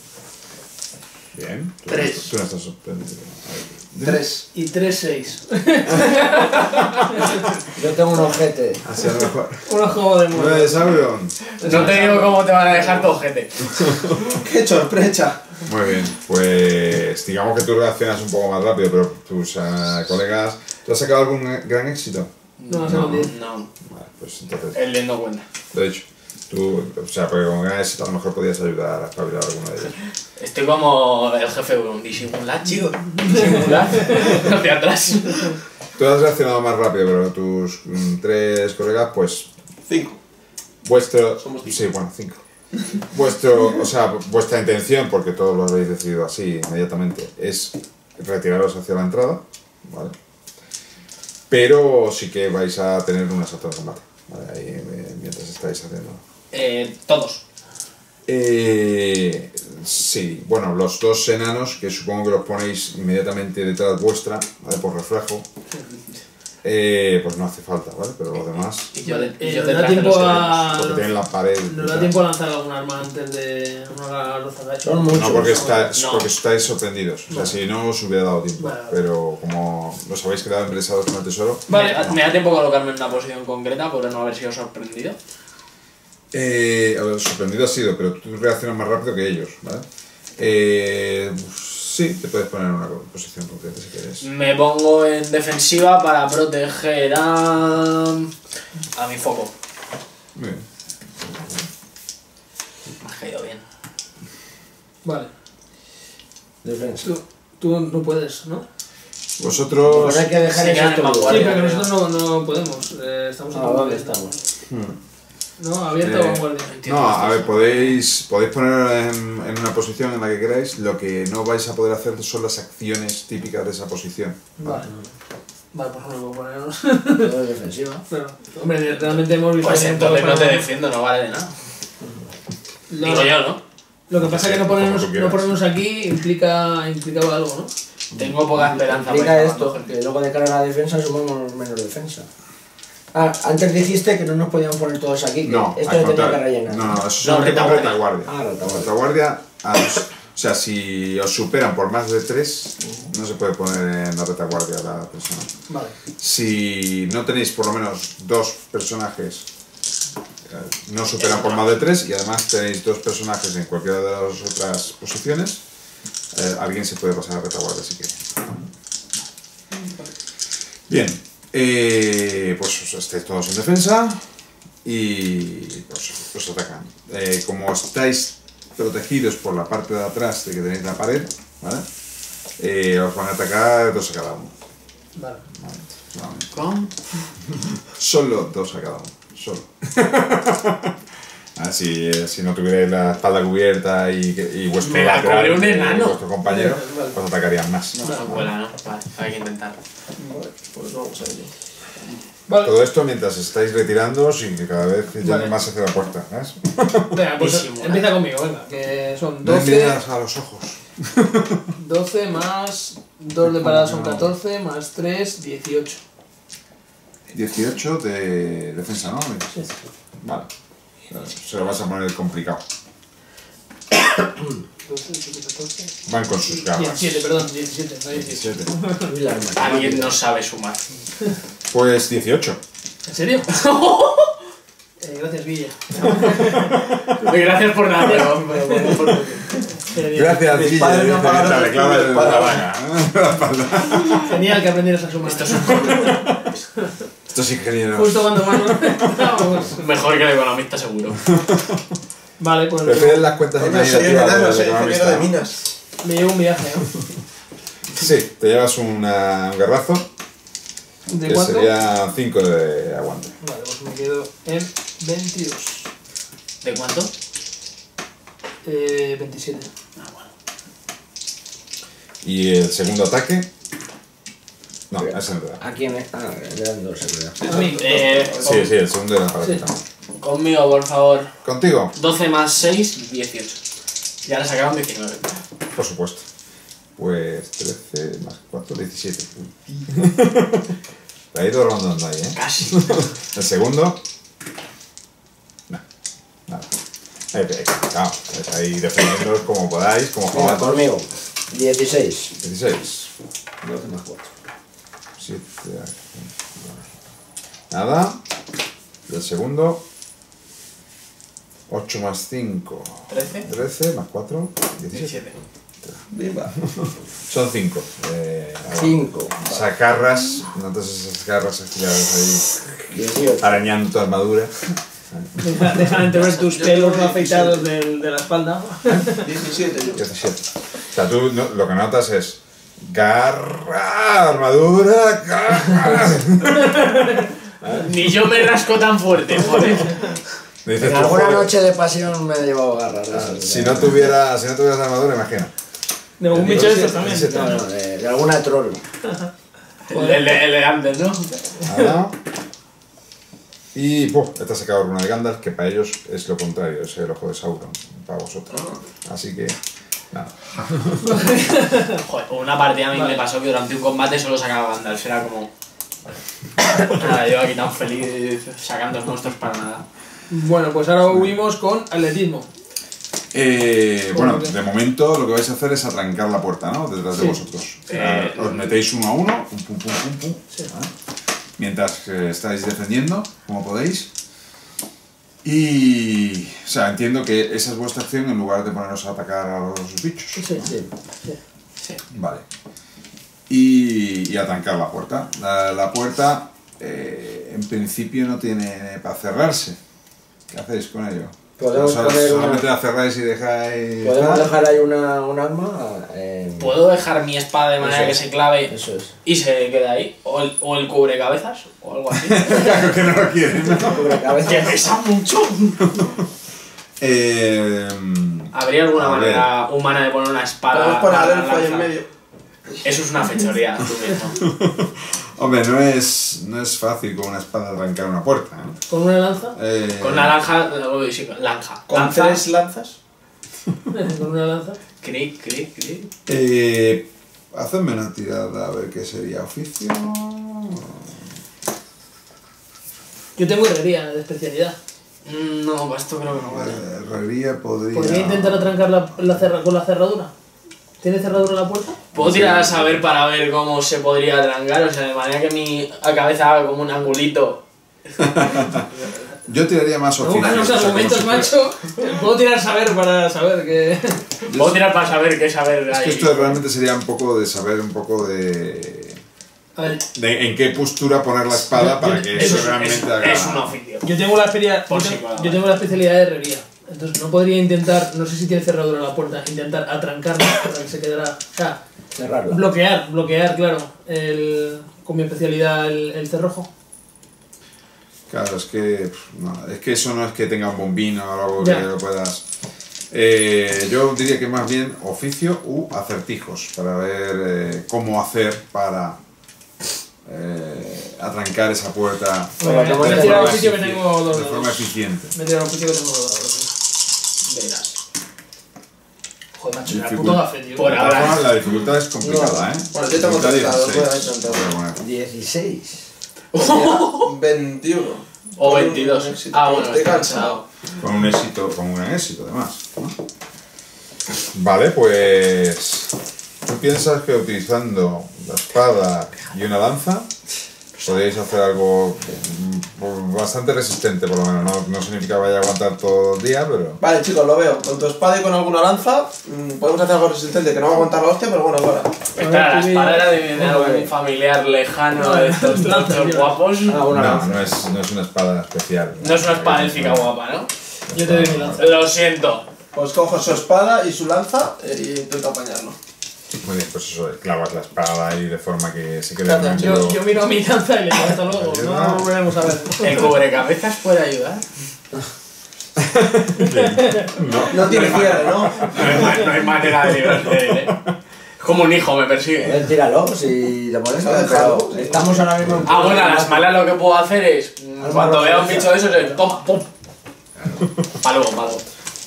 Bien. Tú, Tres. Tú no estás sorprendido. A ver, Tres. Y 3-6. [laughs] Yo tengo un ojete. Así a lo mejor. Un juego de Nueve de muerte. Sauron. No te digo cómo te van a dejar tu ojete. [laughs] ¡Qué sorpresa! Muy bien, pues digamos que tú reaccionas un poco más rápido, pero tus eh, colegas. ¿Tú has sacado algún gran éxito? No, no. No, Vale, pues entonces. él le no cuenta. De hecho, tú, o sea, porque con gran éxito a lo mejor podías ayudar a espabilar a alguno de ellos. Estoy como el jefe de un disimular, chico. [laughs] Disimular. [laughs] Hacia atrás. Tú has reaccionado más rápido, pero tus mm, tres colegas, pues Cinco. Vuestro. Somos cinco. Sí, bueno, cinco. Vuestro, o sea, vuestra intención, porque todos lo habéis decidido así inmediatamente, es retiraros hacia la entrada, ¿vale? Pero sí que vais a tener un asalto de combate, ¿vale? Ahí eh, mientras estáis haciendo. Eh, todos. Eh, sí, bueno, los dos enanos, que supongo que los ponéis inmediatamente detrás vuestra, ¿vale? Por reflejo. [laughs] Eh, pues no hace falta, ¿vale? Pero los demás, Y yo, de, y Eh, yo ¿nos da tiempo los a- porque tienen la pared. ¿Nos da tiempo a lanzar algún arma antes de una luz Son muchos. No, porque, está- No. porque estáis sorprendidos. O sea, si no os hubiera dado tiempo. Vale, vale. Pero como os habéis quedado embelesados con el tesoro. Vale. ¿Me, da- me da tiempo a colocarme en una posición concreta por no haber sido sorprendido? Eh, a ver, sorprendido ha sido, pero tú reaccionas más rápido que ellos, ¿vale? Eh, sí, te puedes poner en una posición concreta si quieres. Me pongo en defensiva para proteger a. a mi foco. Bien. Me ha caído bien. Vale. Defensa. Tú, tú no puedes, ¿no? Vosotros. Pues hay que dejar Se eso en. Sí, pero que nosotros no, no podemos. Eh, estamos en Ah, ¿dónde vanguardia. estamos? ¿No? ¿Abierta Eh, o vanguardia? No, a ver, podéis, podéis poner en, en una posición en la que queráis. Lo que no vais a poder hacer son las acciones típicas de esa posición. Vale. Vale, pues no puedo ponernos. Todo es defensiva. [laughs] Pero, hombre, realmente hemos visto. Pues que entonces no te defiendo, no vale de nada. Lo- Digo yo, ¿no? Lo que pasa es que no ponernos, no ponernos aquí implica, implicaba algo, ¿no? Tengo poca esperanza. Implica esta esto, banda, que luego de cara a la defensa sumamos menos defensa. Ah, antes dijiste que no nos podían poner todos aquí, que No, esto lo tenía que rellenar. No, no, eso No, solamente con retaguardia. retaguardia. Ah, retaguardia. Retaguardia, a los- o sea, si os superan por más de tres, no se puede poner en la retaguardia la persona. Vale. Si no tenéis por lo menos dos personajes, eh, no superan por más de tres, y además tenéis dos personajes en cualquiera de las otras posiciones, eh, alguien se puede pasar a retaguardia si quiere. Bien, eh, pues estáis todos en defensa y pues os atacan. Eh, como estáis protegidos por la parte de atrás de que tenéis la pared, ¿vale? Eh, os van a atacar dos a cada uno. Vale. ¿vale? Solamente. ¿Con? [laughs] Solo dos a cada uno. Solo. [laughs] Así, si no tuvierais la espalda cubierta y, que- y vuestro Me la lateral, un enano. vuestro compañero, Vale. os atacarían más. No se cuela, ¿no? Vale, hay que intentarlo. Vale, pues vamos a ello. Vale. Todo esto mientras estáis retirándoos y que cada vez Vale. más hacia la puerta. ¿ves? Venga, pues empieza conmigo, venga, que son No me 12, miras a los ojos. [laughs] 12 más 2 de parada son 14, más 3, 18. 18 de defensa, ¿no? Vale. Se lo vas a poner complicado. 12, 17, 14. Van con sus garras. 17, perdón, 17, no 18. 17. Uy, la arma. Alguien no sabe sumar. Pues 18. ¿En serio? [laughs] Eh, gracias, Guille. [laughs] Gracias por nada, pero. [laughs] Genial. Gracias, Mis padres no el clava de la daga. [laughs] Genial que aprendieras a sumar. Esto es un Estos ingenieros. Justo cuando más Vamos. mejor que el economista, seguro. Vale, pues Prefieren las cuentas Bueno, soy un imaginativas enano, soy ingeniero de minas. me llevo un viaje, ¿no? Sí, te llevas una- un garrazo ¿De que cuánto? sería 5 de aguante. Vale, pues me quedo en 22. ¿De cuánto? Eh, 27. Ah, bueno. Y el segundo ataque. No, ese no te da. ¿A quién es? Ah, le dan dos, realidad. A mí. Eh, Sí, sí, el segundo era para ti Sí. también. Conmigo, por favor. Contigo, 12 más 6, 18. Ya le sacaron 19. por supuesto. Pues 13 más 4, 17. Te ha ido rondando ahí, ¿eh? Casi. [laughs] El segundo. Nada. Claro, ahí defendiéndoos como podáis, como Venga, conmigo. 16. 16. 12 más 4. 7. Nada. Y el segundo. 8 más 5. 13. 13 más 4. 17. 17. Bimba. Son 5. Eh, 5. sacarras. Notas esas garras afiladas ahí 18. arañando tu armadura. Deja, deja de entrever tus pelos no afeitados de la espalda. 17 yo. 17. O sea, tú no- lo que notas es. Garra, armadura, garra. [laughs] Ni yo me rasco tan fuerte, joder. Dices En tú, alguna joder, noche de pasión me he llevado garras. esas. Si no tuviera, si no tuvieras armadura, imagina. De un bicho de estos también. Ese- No, no, de, de alguna troll. El, el, el de ¿no? Nada. Y puf, esta ha sacado una de Gandalf, que para ellos es lo contrario, es el ojo de Sauron, para vosotros. Así que, nada. [laughs] Joder, una partida a mí me pasó que durante un combate solo sacaba Gandalf, era como... Nada, yo aquí tan feliz sacando monstruos para nada. Bueno, pues ahora huimos con atletismo. Eh, ¿Cómo bueno, de momento lo que vais a hacer es atrancar la puerta, ¿no? Detrás Sí. de vosotros. O sea, Eh, os metéis uno a uno, pum, pum, pum, pum, pum, Sí. ¿vale? Mientras que estáis defendiendo, como podéis. Y, o sea, entiendo que esa es vuestra acción en lugar de poneros a atacar a los bichos. Sí, sí. Sí. Sí. Vale. Y, y atrancar la puerta. La, la puerta, eh, en principio, no tiene para cerrarse. ¿Qué hacéis con ello? Podemos O sea, poner solamente una- la cerráis y dejáis. Podemos dejar ahí una, un arma. eh, ¿Puedo dejar mi espada de manera que se clave Eso es. y se quede ahí? ¿O el, o el cubrecabezas? ¿O algo así? [laughs] Claro que no lo quieren, ¿no? Cubre cabeza. ¡Que pesa mucho! Eh, ¿Habría alguna A ver. manera humana de poner una espada? Podemos poner en medio. Eso es una fechoría, tú mismo. [laughs] Hombre, no es, no es fácil con una espada arrancar una puerta. ¿no? Con una lanza. Eh, Con naranja, uy, sí, lanja. Con Lanza, tres lanzas. [laughs] Con una lanza. Cric, cric, cric. Eh, hacedme una tirada a ver qué sería oficio. Yo tengo herrería de especialidad. Mm, No, para esto creo que no vale. Eh, Herrería podría. ¿Podría intentar atrancar la, la cerra- con la cerradura? ¿Tiene cerradura la puerta? ¿Puedo tirar a saber para ver cómo se podría atrancar? O sea, de manera que mi cabeza haga como un angulito. Yo tiraría más No, oficio. los argumentos, macho. Puedo tirar saber para saber que. ¿Puedo tirar para saber qué saber Es que esto realmente sería un poco de saber un poco de. A ver, de en qué postura poner la espada Yo- para yo- que Eso eso es, realmente es- haga. es un oficio. yo tengo la tengo- yo tengo la especialidad de herrería. Entonces no podría intentar, no sé si tiene cerradura la puerta, intentar atrancarla para que se quedara. O sea, Cerrarla. bloquear, bloquear, claro, el, con mi especialidad el, el cerrojo. Claro, es que. no, es que eso no es que tenga un bombín o algo Ya. que lo puedas. Eh, yo diría que más bien oficio u acertijos para ver eh, cómo hacer para eh, atrancar esa puerta Bueno, me he tirado al sitio que tengo dos de forma dados. eficiente. Me he tirado al sitio que tengo dos dados. Verás. Joder, macho, la Dificult- puto gafe, tío. Por ahora. La dificultad es complicada, ¿eh? Bueno, yo tengo dados, 16. voy a intentar. Voy a poner. 16. Sería 21. O Con un 22. éxito. Ah, bueno, Estoy cansado. Con un éxito, con un gran éxito además. ¿no? Vale, pues. ¿Tú piensas que utilizando la espada y una lanza podéis hacer algo mm, bastante resistente, por lo menos? No, no significa que vaya a aguantar todo el día, pero. Vale, chicos, lo veo. Con tu espada y con alguna lanza, mm, podemos hacer algo resistente que no va a aguantar la hostia, pero bueno, ahora. Espera, la Ahora espada era de, algún familiar lejano de estos tío. guapos. Ah, no, no es, no es una espada especial. No es una espada élfica guapa, ¿no? Yo te doy mi lanza. Lo siento. Pues cojo su espada y su lanza y intento apañarlo. Muy bien, pues eso, clavas la espada ahí de forma que se quede ángulo- Yo, yo miro a mi lanza y le digo hasta luego. No volveremos a ver. [laughs] ¿El cubrecabezas puede ayudar? [laughs] No tiene cierre, ¿no? No hay, ma- no hay manera de librarse de él, ¿eh? Es como un hijo, me persigue. Tíralo si. Lo he dejado. Estamos ahora mismo en Ah, bueno, a las malas lo que puedo hacer es, cuando vea un bicho de esos, es toma, pum. Pa' luego, pa' luego.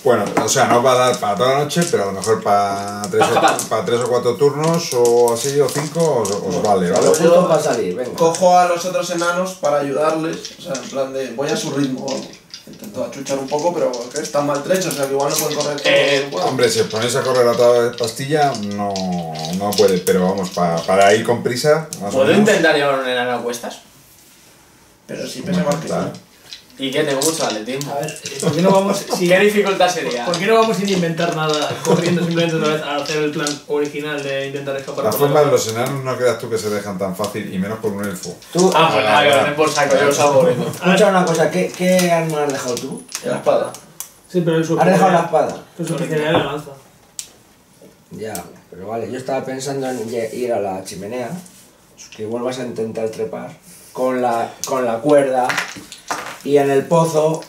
Bueno, o sea, no va a dar para toda la noche, pero a lo mejor para tres, o, para tres o cuatro turnos o así o cinco os, os vale, Lo ¿vale? justo para salir, venga. Cojo a los otros enanos para ayudarles. O sea, en plan de. Voy a su ritmo. Intento puesto a chuchar un poco, pero que están maltrechos, o sea que igual no pueden correr todo Eh, puedan. Hombre, si os ponéis a correr a toda pastilla, no, no puede, pero vamos, pa- para ir con prisa, más o ¿Puedo menos. intentar llevar un enano a cuestas? Pero sí pesa más que. ¿Y qué? Tengo mucho atletismo. A ver, ¿por qué no vamos si- [laughs] ¿Qué dificultad sería? ¿Por qué no vamos sin inventar nada, corriendo simplemente otra vez a hacer el plan original de intentar escapar? De la formas, casa? los enanos no creas tú que se dejan tan fácil, y menos por un elfo. Tú, Ah, pues nada, que lo por saco, yo los aburrido. escucha una cosa, ¿qué, qué arma has dejado tú? La espada. Sí, pero eso ¿Has dejado la espada? Eso es la lanza. Ya, pero vale, yo estaba pensando en ir a la chimenea, que vuelvas a intentar trepar con la, con la cuerda y en el pozo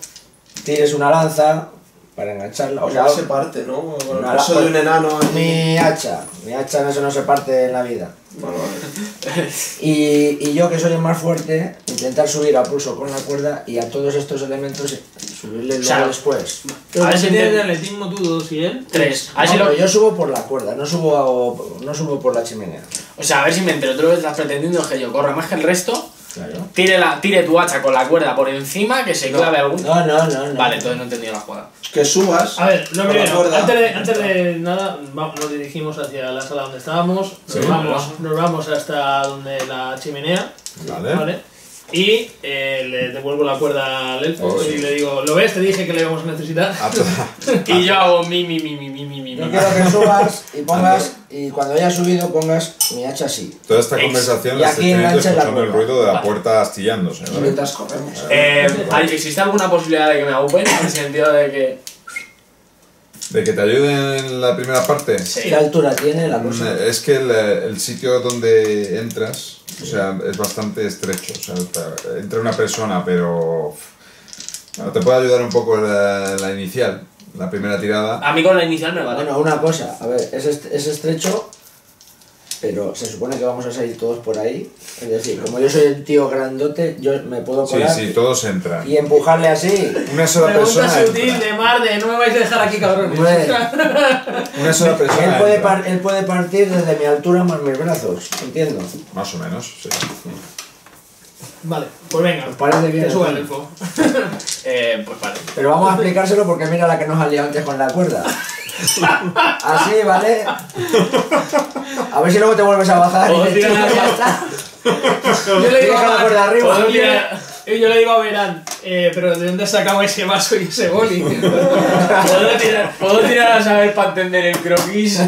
tires una lanza para engancharla. O O sea, sea, se parte, ¿no? Con el una- de un enano. ahí. mi hacha, mi hacha en eso no se parte en la vida. Vale. [laughs] Y, y yo que soy el más fuerte, intentar subir a pulso con la cuerda y a todos estos elementos subirle luego sea, después. A ver si tienes te- atletismo tú dos y él. Tres. A ver No, si lo- yo subo por la cuerda, no subo, a- no subo por la chimenea. O sea, a ver si me entero. Tú lo que estás pretendiendo es que yo corra más que el resto, Claro. tire, la, tire tu hacha con la cuerda por encima, que se clave algún... No, no, no, no. Vale, entonces no he entendido la jugada. Que subas. A ver, lo primero, cuerda. antes de, antes de nada, nos dirigimos hacia la sala donde estábamos, nos, vamos, nos vamos hasta donde la chimenea, ¿Vale? ¿vale? Y eh, le devuelvo la cuerda al elfo Oh, y sí. le digo, ¿lo ves? Te dije que le íbamos a necesitar. [laughs] Y yo hago mi, mi, mi, mi, mi, mi, mi, Yo quiero que subas y pongas, y cuando hayas subido pongas mi hacha así. Toda esta conversación Y la aquí estoy teniendo escuchando el ruido de la Vale. puerta astillándose, ¿vale? Mientras corremos. Eh, ¿hay- ¿Existe alguna posibilidad de que me agupen? En el sentido de que... ¿De que te ayuden en la primera parte? Sí. ¿Qué altura tiene la cosa? Mm, Es que el, el sitio donde entras, o sea, es bastante estrecho. O sea, entra una persona, pero bueno, te puede ayudar un poco la, la inicial, la primera tirada. A mí con la inicial me vale. Bueno, una cosa, a ver, es, est- es estrecho, pero se supone que vamos a salir todos por ahí. Es decir, como yo soy el tío grandote, yo me puedo Sí, colar sí, todos entran. y empujarle así. Una sola Pregunta persona sutil entra. de Mar de no me vais a dejar aquí, cabrones. Una sola él, persona puede par- él puede partir desde mi altura más mis brazos, entiendo. Más o menos, sí. Vale, pues venga, ¿Os parece bien? que suba el elfo. [laughs] Eh, pues vale. Pero vamos a explicárselo porque mira la que nos ha liado antes con la cuerda. Así, ¿vale? A ver si luego te vuelves a bajar y Puedo dices, tirar- "Ya está". Yo le digo Deja la a cuerda Mar, arriba. Y yo le digo a Verán, eh, pero ¿de dónde has sacado ese vaso y ese boli? ¿Puedo tirar, ¿Puedo tirar a saber para entender el croquis?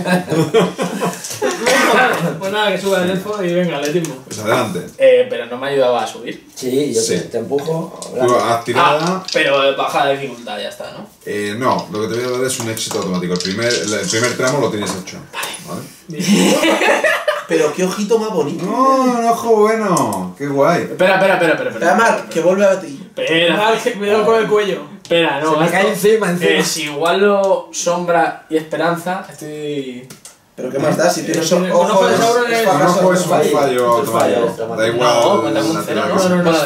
Pues nada, que suba el elfo y venga, atletismo. Pues adelante. Eh, pero no me ayudaba a subir. Sí, yo Sí. Te, te empujo. Tú haz tirada. Ah, pero baja de dificultad, ya está, ¿no? Eh, no, lo que te voy a dar es un éxito automático. El primer, el primer tramo lo tienes hecho. ¿vale? [laughs] Pero qué ojito más bonito. No, un ojo bueno. Qué guay. Espera, espera, espera, espera. espera. Mar, que vuelve a ti. Espera, cuidado con el cuello. espera, no. Se me esto- cae encima, encima. Eh, si igualo sombra y esperanza, estoy. Pero qué más da si tienes es es- Un ojo un Da igual. No, ¿no? No, no, no, no, no, la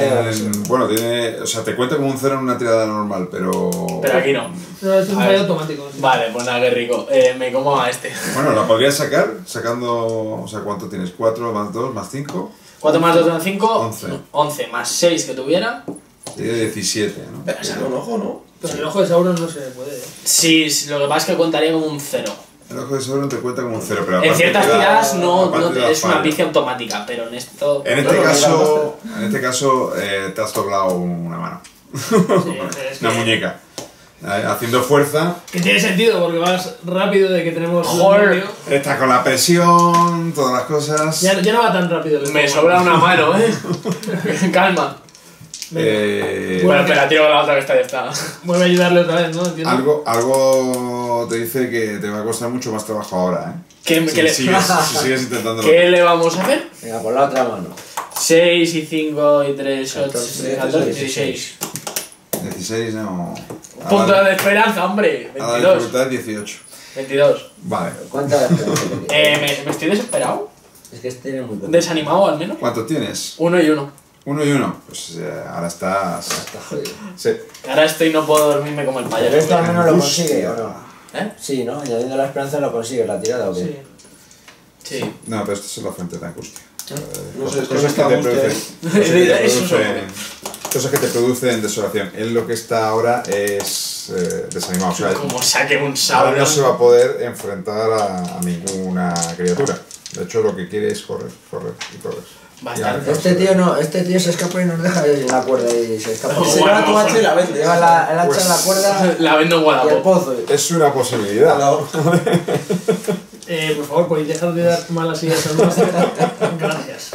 En- bueno, tiene, o sea, te cuenta como un cero en una tirada normal, pero... Pero aquí no. No, es un fallo automático. sí. Vale, pues nada, qué rico. Eh, me como a este. Bueno, la podrías sacar sacando, o sea, ¿cuánto tienes? ¿4 más 2 más 5? 4 más 2 son 5. Once. 11 más 6 que tuviera. Tiene 17, ¿no? Pero saca un ojo, ¿no? Pero el ojo de Sauron no se puede. ¿eh? Sí, lo que pasa es que contaría como un 0. El ojo de Sauron te cuenta como un 0, pero En ciertas da- tiradas no, no te es una picia automática, pero en esto. En este No, no, caso, en este caso eh, te has doblado una mano, Sí, [laughs] es una que- muñeca. Haciendo fuerza, Que tiene sentido porque vas rápido de que tenemos. Joder. está con la presión, todas las cosas. Ya, ya no va tan rápido. Me sobra una mano, eh. [laughs] Calma. Eh, Bueno, espera, tiro la otra que está, ya está. Vuelve a ayudarle otra vez, ¿no? Entiendo. algo, algo te dice que te va a costar mucho más trabajo ahora, ¿eh? ¿Qué, Si qué le, sigues, [laughs] si sigues intentándolo. ¿Qué le vamos a hacer? Venga, por la otra mano. 6 y 5 y 3, 8, 14, 14, 16. 16. 16 no. A Punto de esperanza, hombre. A la 22. dificultad 18. 22. Vale. ¿Cuánta [laughs] esperanza? Eh, ¿me, me estoy desesperado? Es que este tiene muy poco. ¿Desanimado al menos? ¿Cuánto tienes? Uno y uno. Uno y uno. Pues eh, ahora estás. Está jodido. Sí. Ahora estoy no puedo dormirme como el Pero payaso. esto al menos lo consigue, ¿o no? ¿Eh? Sí, ¿no? Añadiendo la esperanza lo consigue la tirada, ¿o qué? Sí. Sí. No, pero esto es la fuente de angustia. Eh, No sé, [laughs] cosas que te producen. cosas que te producen cosas que te producen desolación. Él lo que está ahora es eh, desanimado. O sea, Como saque un ahora Sauron. no se va a poder enfrentar a, a ninguna criatura. De hecho, lo que quiere es correr, correr y correr. Bastante. Este tío no, este tío se escapa y nos deja en la cuerda y se escapa. Se lleva tu hacha y la vende. Lleva la, el hacha Pues- en la cuerda [laughs] La vendo en el pozo. Es una posibilidad. Claro. [laughs] Eh, por favor, podéis dejar de dar malas ideas al máster. [laughs] Gracias.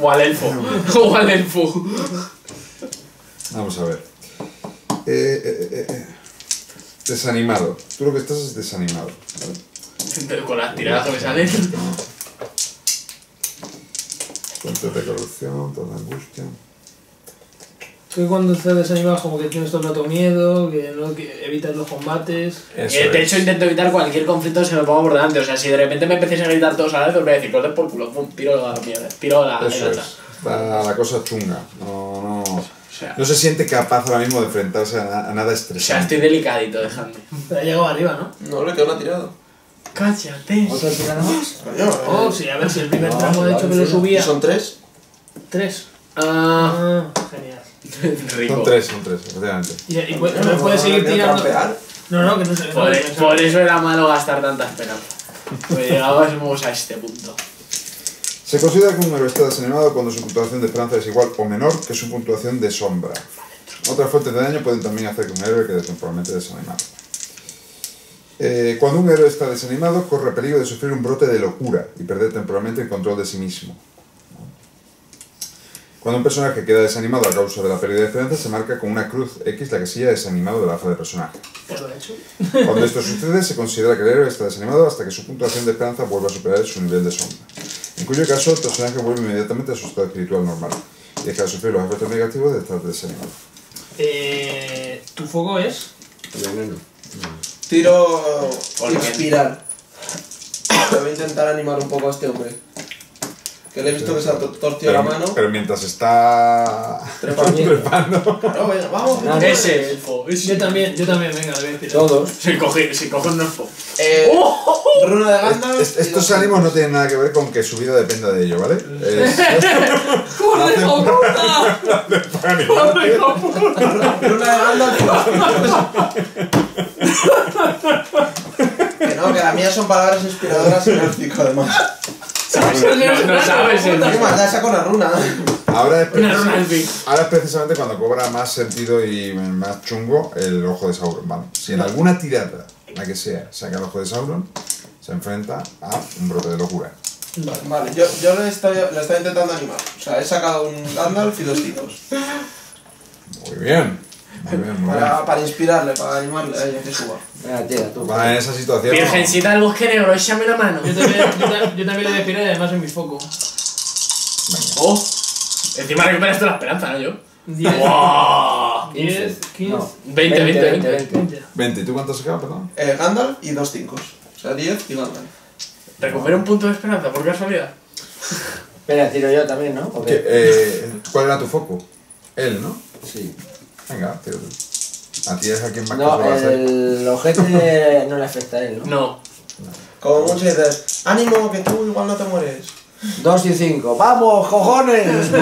O al elfo. O al elfo. Vamos a ver. Eh, eh, eh, eh. Desanimado. Tú lo que estás es desanimado. ¿vale? Con las tiradas que me salen. Fuentes de corrupción, toda angustia. Tú cuando estás desanimado como que tienes todo el rato miedo, que no que evitas los combates. Eso Eh, de es. hecho, intento evitar cualquier conflicto si me pongo por delante. O sea, si de repente me empecéis a gritar todos a la vez, os voy a decir, corte por culo, pum, tiro la mierda, tiro la Eso es. Está la cosa chunga. No, no. O sea, No se siente capaz ahora mismo de enfrentarse a, na- a nada o sea, estresante. estoy delicadito, dejadme. Pero ha llegado arriba, ¿no? No le quedó una tirada. Cállate. ¿Otro tirano más? Coño, Oh, sí, a ver si el primer No, tramo ha dicho que lo subía. Son tres. Tres. Ah, Ah, genial. rico. Son tres, son tres, efectivamente. Y, y puedes seguir tirando. No, no, que no se Por, no, no, por eso era malo gastar tanta esperanza. Pues llegamos a este punto. Se considera que un héroe está desanimado cuando su puntuación de esperanza es igual o menor que su puntuación de sombra. Otras fuentes de daño pueden también hacer que un héroe quede temporalmente desanimado. Eh, cuando un héroe está desanimado, corre peligro de sufrir un brote de locura y perder temporalmente el control de sí mismo. Cuando un personaje queda desanimado a causa de la pérdida de esperanza, se marca con una cruz X la casilla desanimado de la hoja de personaje. Pues lo he hecho. Cuando esto sucede, se considera que el héroe está desanimado hasta que su puntuación de esperanza vuelva a superar su nivel de sombra. En cuyo caso, el personaje vuelve inmediatamente a su estado espiritual normal y deja de sufrir los efectos negativos de estar desanimado. Eh, tu foco es. Veneno. Tiro inspirar. [coughs] Voy a intentar animar un poco a este hombre. Que le he visto que se ha to- torcido la Pero, mano. pero mientras está Trepando. trepando, Claro, venga, vamos. No, Ese elfo. Yo Ese. también, yo también, venga, le voy a decir. Todos. Se coge, un elfo. Eh, ¡Oh! Runa de Gandalf. est- y estos ánimos no tienen nada que ver con que su vida dependa de ello, ¿vale? Es- [laughs] ¡Corre, hijo puta! [laughs] ¡Corre, hijo puta! Runa de Gandalf. [laughs] que no, que las mías son palabras inspiradoras en élfico, además. No, no sabes el ¿Qué más da? Saco una runa. ahora, es Una runa ahora es precisamente cuando cobra más sentido y más chungo el ojo de Sauron, ¿vale? Si en alguna tirada, la que sea, saca el ojo de Sauron, se enfrenta a un brote de locura. Vale, yo, yo le, estoy, le estoy intentando animar. O sea, he sacado un Gandalf y dos ticos. Muy bien. Muy bien. Para, para inspirarle, para animarle a ella que suba. Venga, tira tú. Va, en esa situación. Virgencita del bosque negro, échame la mano. Yo también, yo, ta- yo también le y además en mi foco. Venga. Oh. Encima recuperaste la esperanza, ¿no? Yo. 10, ¡Wow! 10, 15, No. 20, 20, 20. 20. 20. ¿Y tú cuánto has sacado, perdón? Eh, Gandalf y dos ticos. O sea, 10 y Gandalf. Recupera un punto de esperanza, por casualidad. Espera, tiro yo también, ¿no? ¿O qué? ¿Qué, eh, ¿Cuál era tu foco? Él, ¿no? Sí. Venga, tú. A ti es a quien más No, caso va a hacer. el objeto [laughs] no le afecta a él, ¿no? No. Como mucho dices, ánimo, que tú igual no te mueres. Dos y cinco. ¡Vamos, cojones! [laughs]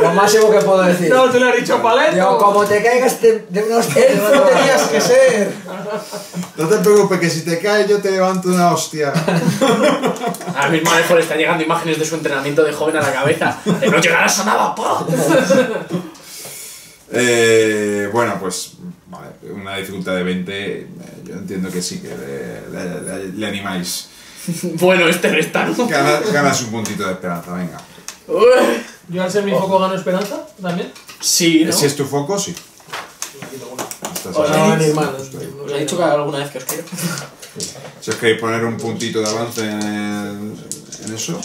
Lo máximo que puedo decir. No, te lo he dicho paleto. Digo, como te caigas de, de una hostia. te ¡Elfo mato. tenías que ser! No te preocupes, que si te caes yo te levanto una hostia. Ahora mismo a Elfo le están llegando imágenes de su entrenamiento de joven a la cabeza. De no llegarás a nada, pa. [laughs] Eh, bueno, pues vale, una dificultad de 20, eh, yo entiendo que sí, que le, le- le- le animáis. [laughs] Bueno, este resta, ¿no? Gana- ganas un puntito de esperanza, venga. Yo al ser mi foco gano esperanza también. Sí, ¿no? Si es tu foco, sí. Os ahí. he, os he dicho que alguna vez que os quiero. [laughs] Si os queréis poner un puntito de avance en, en eso,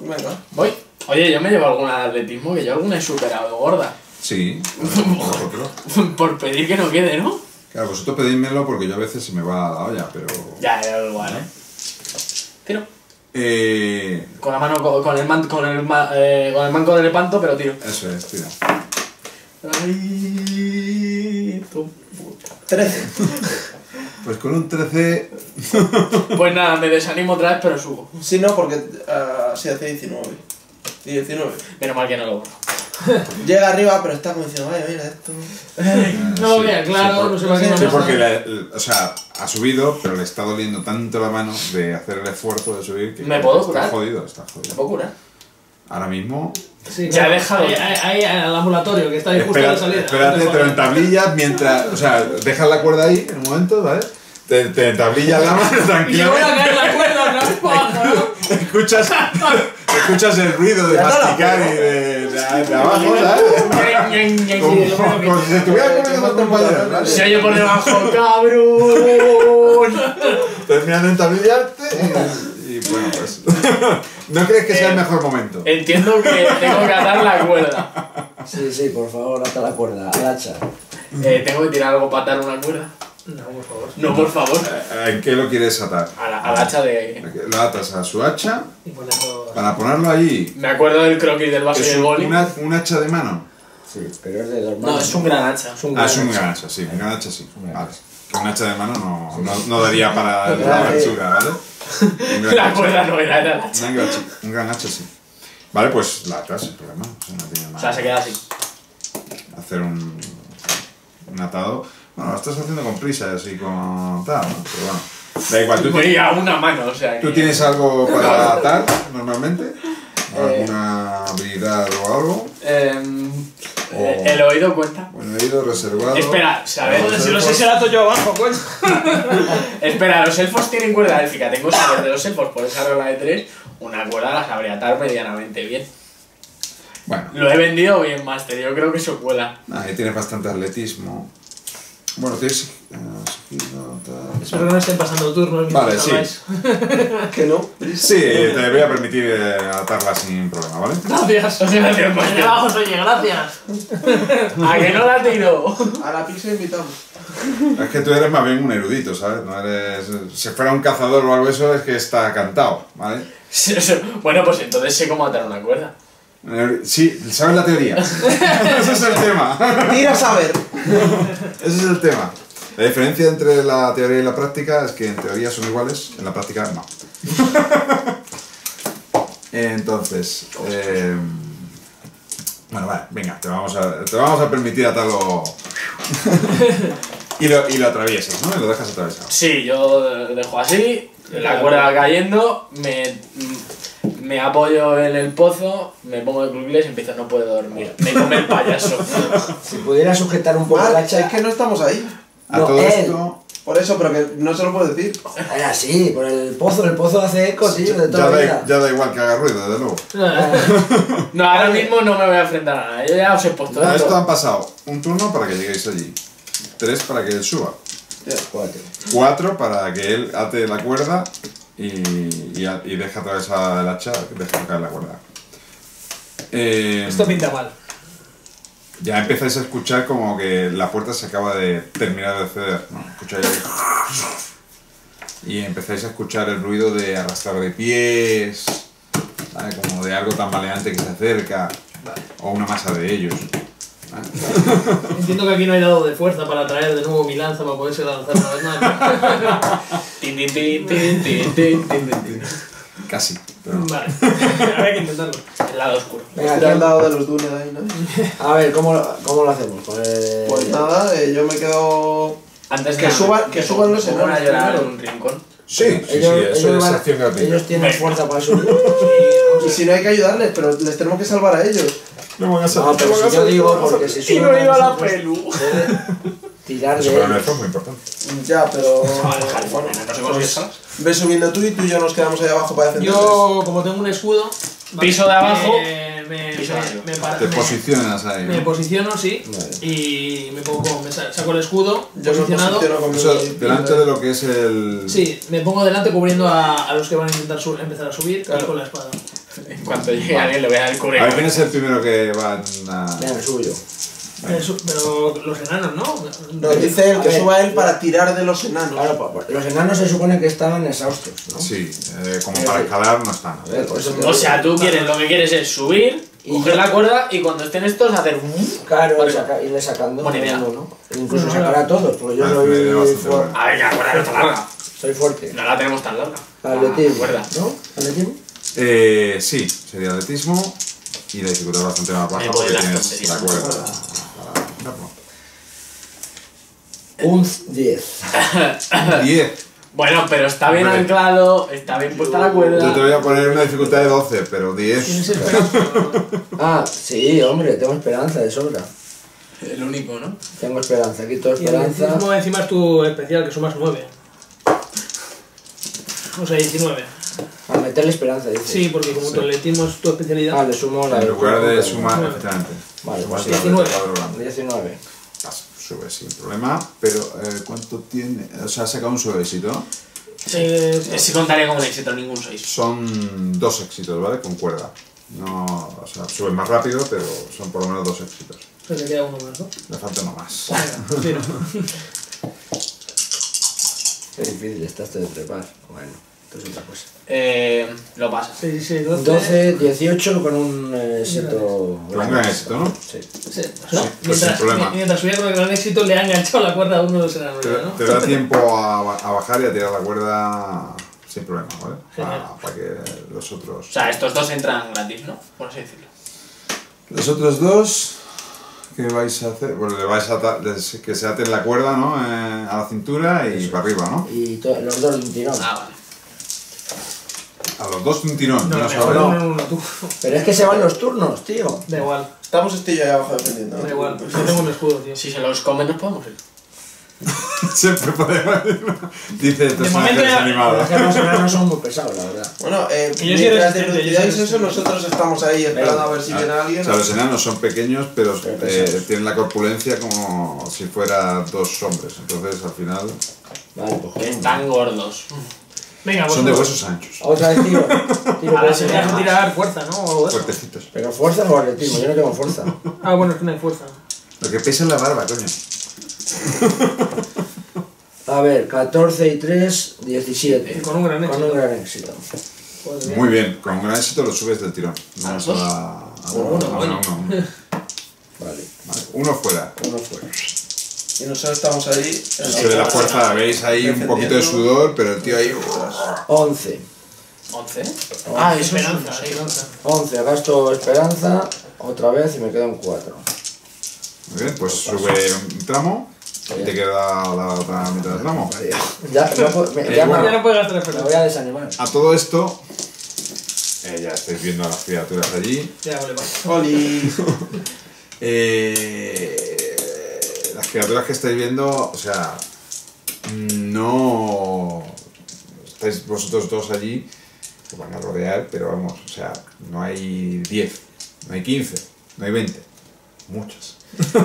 bueno, Venga. Voy. Oye, yo me llevo alguna de atletismo, que yo alguna he superado gorda. Sí, vosotros. [laughs] Por pedir que no quede, ¿no? Claro, vosotros pedídmelo porque yo a veces se me va la olla, pero... Ya, ya, igual, ¿eh? Tiro. Eh, Con la mano, con, con el, man, con, el, ma- eh, con el manco del espanto, pero tiro. eso es, tira. Ay, tu puta. 13. [laughs] Pues con un 13... [laughs] Pues nada, me desanimo otra vez, pero subo. Sí, no, porque ah, sí hace 19. 19. Menos mal que no lo borro. [laughs] Llega arriba, pero está como diciendo, vaya, mira esto. [laughs] No sí, claro, por- no se va a Sí, porque, le- o sea, ha subido, pero le está doliendo tanto la mano de hacer el esfuerzo de subir que ¿Me puedo está curar? jodido, está ¿Me jodido. puedo curar? Ahora mismo, Sí, Ya claro. déjalo. Ahí, ahí, ahí al ambulatorio, que está ahí justo espera- a la salida. espérate, te lo entablillas mientras, o sea, dejas la cuerda ahí en un momento, ¿vale? Te, te entablillas la mano [laughs] Y le voy a tranquilamente, caer la cuerda, no es paja, ¿no? escuchas, escuchas el ruido de Ya está la masticar y de, de abajo, ¿sabes? Como, como si se estuviera comiendo. Se oye por debajo, [laughs] cabrón. Terminan de entablillarte y, y bueno, pues. [laughs] ¿No crees que sea el mejor momento? Entiendo que tengo que atar la cuerda. Sí, sí, por favor, ata la cuerda, al hacha. Eh, tengo que tirar algo para atar una cuerda. No, por favor. No, por favor. ¿En qué lo quieres atar? A la- al hacha de. Lo atas a su hacha Y ponerlo... para ponerlo allí. Me acuerdo del croquis del vaso y ¿Es el un, boli. una- un hacha de mano? Sí, pero es de dos No, manos. es un gran hacha. Es un Ah, es gran un hacha. gran hacha, sí. Un gran hacha, sí. Un gran Vale. Que un hacha de mano no, no, no daría para [laughs] la anchura, ¿vale? Un gran [laughs] La hacha. cuerda no era, era el hacha. Un gran hacha, un gran hacha, sí. Vale, pues la atas sin problema. O sea, no tiene O sea, se queda así. Hacer un, un atado. Bueno, lo estás haciendo con prisa, así con tal. Pero bueno. Da igual, tú, Voy a una mano, o sea. ¿tú que- tienes algo [laughs] para atar normalmente? Eh. ¿Alguna habilidad o algo? Em, eh, El oído cuenta. Bueno, he ido reservado. Espera, ¿sabes? Joder, si lo sé, se la ato yo abajo, coño. [laughs] Espera, los elfos tienen cuerda élfica. Tengo saber de los elfos por esa regla de tres. Una cuerda la sabría atar medianamente bien. Bueno, Lo he vendido bien, Master. Yo creo que eso cuela. ahí tienes bastante atletismo. Bueno, tienes. eh. Espero que no estén pasando turnos. Vale, sí. [laughs] Que no. Sí, te voy a permitir eh, atarla sin problema, ¿vale? Gracias. Gracias, Master. abajo, oye, gracias. ¿A que no la tiro? A la pizza invitamos. Es que tú eres más bien un erudito, ¿sabes? No eres. Si fuera un cazador o algo de eso, es que está cantado, ¿vale? [laughs] Bueno, pues entonces sé cómo atar una cuerda. Sí, sabes la teoría. [laughs] Ese es el tema. Tira a saber. Ese es el tema. La diferencia entre la teoría y la práctica es que en teoría son iguales, en la práctica no. [laughs] Entonces, eh, bueno, vale, venga, te vamos a, te vamos a permitir atarlo [laughs] y, lo, y lo atraviesas, ¿no? Y lo dejas atravesado. Sí, yo dejo así, la cuerda cayendo, me, me apoyo en el pozo, me pongo de cuclillas y empiezo, no puedo dormir. Me come el payaso. [laughs] Si pudiera sujetar un poco Mal, hacha. es que no estamos ahí. A No, todo él. esto, Por eso, pero que no se lo puedo decir. Era así, por el pozo, el pozo hace eco, tío, de ya toda la da, vida. ya da igual que haga ruido, desde luego. [laughs] No, ahora mismo no me voy a enfrentar a nada, yo ya os he puesto esto esto. han pasado un turno para que lleguéis allí, tres para que él suba, Cuatro. cuatro para que él ate la cuerda y, y, a- y deje atravesar el hacha, deje caer la cuerda. Eh, Esto pinta mal. Ya empezáis a escuchar como que la puerta se acaba de terminar de ceder. ¿no? Escucháis. Y empezáis a escuchar el ruido de arrastrar de pies, ¿vale? como de algo tan maleante que se acerca, o una masa de ellos. ¿Vale? Entiendo que aquí no hay dado de fuerza para traer de nuevo mi lanza para poderse lanzar una vez más. [laughs] Tin, tin, tin, tin, tin, tin, tin, tin. Casi. pero. Vale, [laughs] habrá que intentarlo. El lado oscuro. Venga, han ¿quién- dado de los dunes ahí, ¿no? A ver, ¿cómo, lo- cómo lo hacemos? Pues, Pues nada, eh, yo me quedo. Antes Que suban- que suban los Pongo una enanos llorar en un rincón. Sí, sí, sí, ellos, eso ellos es van- acción gratuita. ellos tienen fuerza para [laughs] subir. Y si no hay que ayudarles, pero les tenemos que salvar a ellos. No van a ser- No, no pero si yo digo, no porque si Y no a iba a la nosotros, pelu. tirar Eso de él. elfo es muy importante. Ya, pero. [laughs] No pues, Ve subiendo tú y tú y yo nos quedamos ahí abajo para defenderles. Yo, como tengo un escudo. Piso de abajo. Me, me, Piso de me- arriba. me par- Te me- posicionas ahí. me ¿no? posiciono, sí. Vale. Y me pongo, me sa- saco el escudo Yo me posicionado. posiciono con mi- delante de lo que es el... Sí, me pongo delante cubriendo a, a los que van a intentar su- empezar a subir y Claro. con la espada. En cuanto llegue alguien le voy a dar el A ver, currículum. ¿quién es el primero que van a...? Venga, subo yo. Pero los enanos, ¿no? No, dice el que ver. suba él para tirar de los enanos. Claro, pa- pa- los enanos se supone que estaban exhaustos, ¿no? Sí, eh, como para escalar no están. A ver, te O sea, tú quieres, lo que quieres es subir, Y coger la cuerda y cuando estén estos hacer. Claro, Vale. y saca- irle sacando. Buena idea. ¿no? ¿no? Incluso No, sacar a todos, porque yo Ah, soy, bastante fu- buena. A ver, la cuerda no está larga. soy fuerte. No la tenemos tan larga. Atletismo, cuerda. ¿no? Atletismo. Eh, sí, sería atletismo. Y la dificultad es bastante más baja voy porque tienes la cuerda. Un 10. 10. Bueno, pero está bien Hombre. anclado, está bien puesta la Yo te cuerda. voy a poner una dificultad de 12, pero 10. ¿Tienes esperanza? [laughs] Ah, sí, hombre, tengo esperanza de sobra. El único, ¿no? Tengo esperanza, aquí todo y el esperanza. atletismo encima es tu especial, que sumas 9. O sea, 19. A meterle esperanza, dice. Sí, porque como tu atletismo es tu especialidad. Ah, le sumo la En lugar de sumar, efectivamente. Vale, pues la del 19. cuadro grande. 19. Pas- Sube sin problema, pero eh, ¿cuánto tiene? O sea, ha sacado un solo éxito. Eh, Sí contaría como un éxito, ningún 6. Son dos éxitos, ¿vale? Con cuerda. No, o sea, sube más rápido, pero son por lo menos dos éxitos. pues te queda uno más, ¿no? Me falta uno más. [laughs] Qué difícil está esto de trepar. Bueno, esto es otra cosa. Eh, lo pasas. Sí, sí, 12. 12, 18 con un eh, éxito. Con un gran éxito, ¿no? Sí. Sí, ¿no? ¿no? Pues Mientras, problema. mi- mientras subía con el gran éxito, le ha enganchado la cuerda a uno de los enanos, Te, ¿no? te da tiempo a, ba- a bajar y a tirar la cuerda sin problema, ¿vale? Para, para que los otros... O sea, estos dos entran gratis, ¿no? Por así decirlo. Los otros dos, ¿qué vais a hacer? Bueno, le vais a atar- les- que se aten la cuerda, ¿no? Eh, a la cintura y para arriba, ¿no? Y los dos de un tirón. Ah, vale. A los dos un tirón, No, no, no, no, no, no, tú. Pero es que se van los turnos, tío. Da igual, Estamos Estillo ahí abajo defendiendo. ¿no? da igual. Yo tengo un escudo, tío. Si se los comen, nos podemos ir. [laughs] Siempre podemos... Dice el personaje momento ya- desanimado. Es que los enanos son muy pesados, la verdad. Bueno, eh, mientras dilucidáis eso, nosotros estamos ahí esperando a ver si viene O alguien. sea, los enanos son pequeños, pero Pero eh, tienen la corpulencia como si fuera dos hombres. Entonces, al final, Vale, pues. Están gordos. Venga, son de huesos anchos, Otra vez tiro. Tiro Ahora por se Tendrías que tirar fuerza, ¿no? O algo de eso. fuertecitos. Pero fuerza o atletismo, yo no tengo fuerza. Ah, bueno, es que no hay fuerza. Lo que pesa es la barba, coño. A ver, 14 y 3, 17. Con un gran Con éxito. un gran éxito. Joder. Muy bien, con un gran éxito lo subes del tirón. ¿A No los solo dos? a, a uno, a bueno. uno, uno. Vale, Vale, uno fuera. uno fuera. Y nosotros estamos ahí. en Se ve la fuerza, veis ahí un poquito de sudor, pero el tío ahí... 11. ¿11? Ah, es un Esperanza, seis. esperanza. 11, gasto esperanza, otra vez y me quedan 4. Muy bien, pues sube un tramo y te queda la otra mitad del tramo. Ya, no, puedo- me, Eh, ya bueno. Ya no me, puede gastar me esperanza. voy a desanimar. A todo esto, eh, ya estáis viendo a las criaturas allí. Ya, vale, vale. Oli. [laughs] Eh, criaturas que estáis viendo, o sea, no estáis vosotros dos allí, os van a rodear, pero vamos, o sea, no hay 10, no hay 15, no hay 20, muchas. [laughs]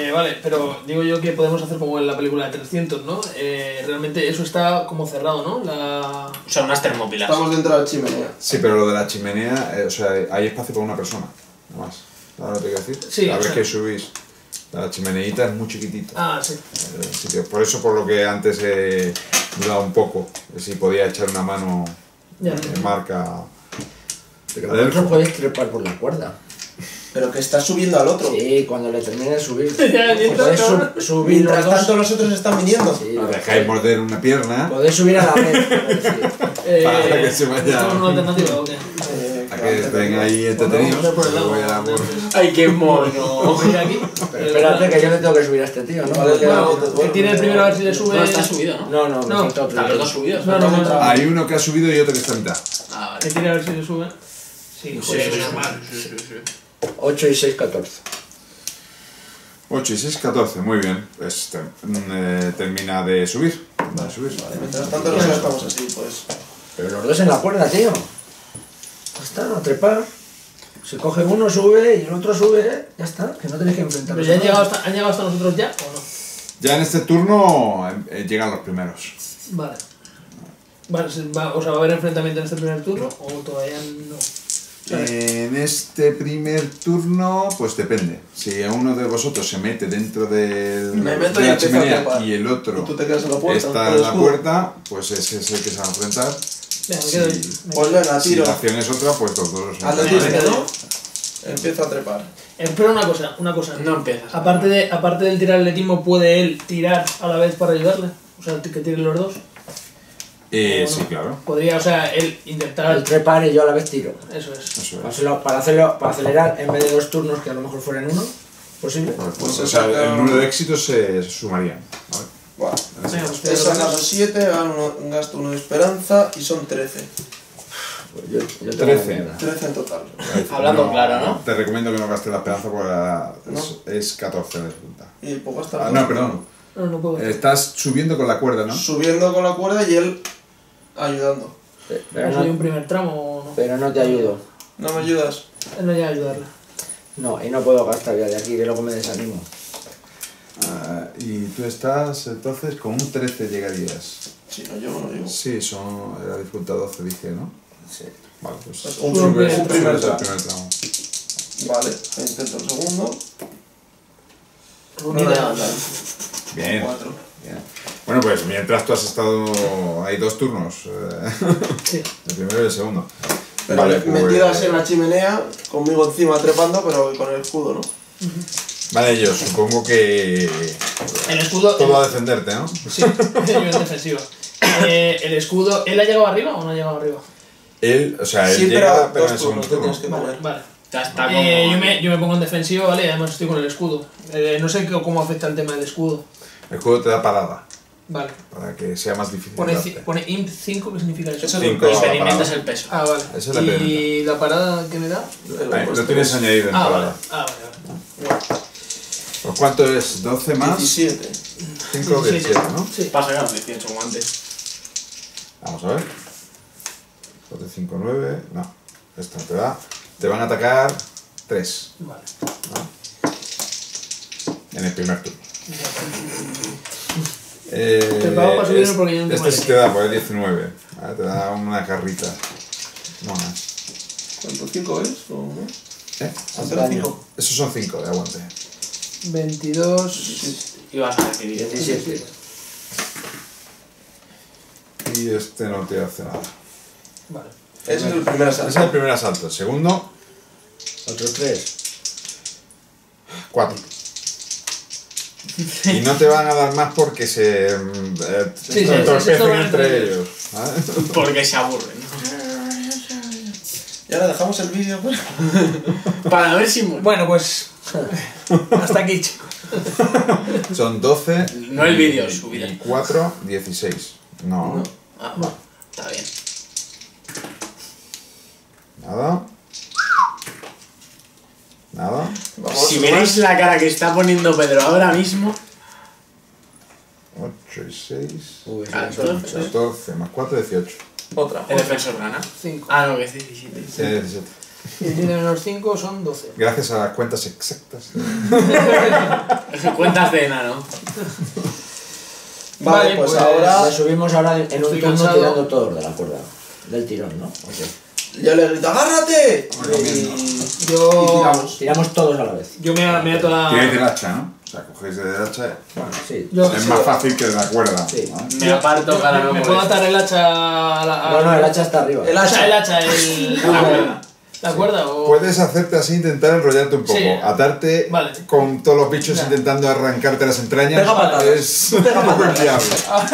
Eh, vale, pero digo yo que podemos hacer como en la película de 300, ¿no? Eh, realmente eso está como cerrado, ¿no? La... Son unas termopilas. Estamos dentro de la chimenea. Sí, pero lo de la chimenea, eh, o sea, hay espacio para una persona, no más. ¿Sabes lo que quiero decir? Sí, A o ver sea- que subís. La chimeneita es muy chiquitita. Ah, sí. el sitio. Por eso, por lo que antes he dudado un poco, de si podía echar una mano Ya. en marca. Pero vosotros podéis trepar por la cuerda. Pero que está subiendo al otro. Sí, cuando le termine de subir. [laughs] Ya, ya, podéis ya. subir los Mientras dos. tanto los otros están viniendo. Sí, Lo dejáis morder una pierna Podéis subir a la vez. [laughs] Eh, Para que se vaya. ¿tenemos una alternativa o qué? Eh, a que estén ahí entretenidos. Pues, ¡Ay, qué mono! Pero espérate que yo le tengo que subir a este tío, ¿no? Que tiene el primero a ver si le sube. No está subido, ¿no? No, no, No. falta otro. Están los dos subidos. No, no, no, no. Hay uno que ha subido y otro que está a mitad. Ah, Que vale. tire a ver si le sube. Sí, Sí, sí, normal. sí, sí, sí. 8 y 6, 14. 8 y 6, 14. Muy bien. Pues ter- eh, termina de subir. De subir. Vale, mientras tanto nosotros estamos así, pues. Pero los dos en la cuerda, tío. Ya está, a trepar. Se coge uno, sube y el otro sube, ya está, que no tenéis que enfrentar. ¿Pero ya han llegado, hasta, han llegado hasta nosotros ya o no? Ya en este turno eh, llegan los primeros. Vale. Vale, se va- o sea, ¿va a haber enfrentamiento en este primer turno o todavía no? En este primer turno, pues depende. Si a uno de vosotros se mete dentro del, Me meto de y la empiezo a chimenea y el otro Y tú te quedas en la puerta. está con en el la escudo. puerta, pues ese es el que se va a enfrentar. Venga, me Sí. quedo ahí. Me Pues Si tiro. la acción es otra, pues los dos. Empiezo a trepar. Espera una cosa, una cosa. No empiezas. Aparte, de, aparte del tirar atletismo, ¿puede él tirar a la vez para ayudarle? O sea, que tiren los dos. Eh, sí, claro. Podría, o sea, él intentar. El trepar y yo a la vez tiro. Eso es. Eso Para, es. hacerlo, para, hacerlo, para acelerar en vez de dos turnos, que a lo mejor fueran uno, posible. Pues, o sea, el número de éxitos se, se sumarían. ¿vale? Bueno, Venga, he te sacado lo 7, gano uno- gasto uno de esperanza y son 13. Pues yo, yo tengo Trece. mierda. 13 en total. Hablando claro, ¿no? Te recomiendo que no gastes la esperanza porque la- No. es, es 14 de punta. Y puedo gastar. Ah, no, perdón. No, no puedo. Estás subiendo con la cuerda, ¿no? Subiendo con la cuerda y él ayudando. Pero Pero soy un no, primer tramo o no. pero no te ayudo. ¿No me ayudas? Él no llega a ayudarle. No, y no puedo gastar ya de aquí, que luego me desanimo. Y tú estás entonces con un 13 llegarías. Si no llego, no llego. Sí, son, era dificultad 12, dije, ¿no? Sí. Vale, pues. Pues un Solo primer, un un primer tramo. primer tramo. Vale, intento el segundo. Reunida. No, no, no. Bien. Cuatro. bien. Bueno, pues mientras tú has estado. Hay dos turnos. eh, Sí. el primero y el segundo. Pero Vale, pues- metido así en la chimenea, conmigo encima trepando, pero con el escudo, ¿no? Vale, yo supongo que. El escudo. Todo a defenderte, ¿no? Sí, [laughs] yo en defensiva. Eh, el escudo, ¿él ha llegado arriba o no ha llegado arriba? Él, o sea, él Sí, llega, pero pero en segundo turno. tienes que Vale, vale. Ya está como. Eh, yo, me, yo me pongo en defensiva, ¿vale? Y además estoy con el escudo. Eh, no sé qué- cómo afecta el tema del escudo. El juego te da parada. Vale. Para que sea más difícil. Pone, pone imp 5, ¿qué significa eso? Eso Experimentas el peso. Ah, vale. Esa es la ¿Y la parada qué me da? Ahí, lo tienes añadido en Ah, vale. parada. Ah, vale, vale. Pues ¿Cuánto es? ¿12 más? 17. 5 Sí, 17, sí. ¿no? Sí. Pasa ya, 18 como antes. Vamos a ver. 2 de 5, 9. No. Esto no te da. Te van a atacar 3 Vale. en el primer turno. Eh, [laughs] Te pago para subirlo porque yo no tengo Este sí te da, pues es 19. ¿vale? Te da una carrita. No más. ¿Cuánto? ¿5 es? ¿O no? ¿Eh? ¿Hacer daño. 5? Esos son 5 de aguante. 22. Ibas a decir 17. Y este no te hace nada. Vale. Ese es el primer Ese asalto. es el primer asalto. El segundo, Otros tres. 4. Y no te van a dar más porque se eh, Sí, sí, entorpecen entre ellos. ¿vale? Porque se aburren. Y ahora dejamos el vídeo. pues. Para ver si. Bueno, pues. [laughs] Hasta aquí, chicos. Son 12. No el vídeo, su vida. Y 4, 16. No, Ah, va. Está bien. nada. Nada. Vamos, Si veréis la cara que está poniendo Pedro ahora mismo. 8 y 6. Uy, sí, Ah, son entonces- 14 más 4, 18. Otra. El defensor gana. 5. Ah, no, que es 17. Sí, 17. Y tiene menos 5 son 12. Gracias a las cuentas exactas. [laughs] Cuentas de enano. Vale, Vale, pues, pues, ahora subimos ahora en un Estoy turno cansado. tirando todos de la cuerda. Del tirón, ¿no? Ok. ya le grito ¡agárrate! Y, y Yo. tiramos. Tiramos todos a la vez. Yo me, me ato Tiráis del la. hacha, ¿no? O sea, cogéis del hacha. Bueno, sí. Yo, Es más fácil que de la cuerda. Sí. ¿vale? Me aparto yo- para me, no me puedo atar el hacha a la. a- No, no, el hacha está arriba. El O sea, hacha. el hacha, el. La cuerda. ¿La cuerda? O... Puedes hacerte así, intentar enrollarte un poco. Sí. Atarte Vale. con todos los bichos Ya. intentando arrancarte las entrañas. Pega patadas. Es Pega patadas. viable. [laughs] Ah.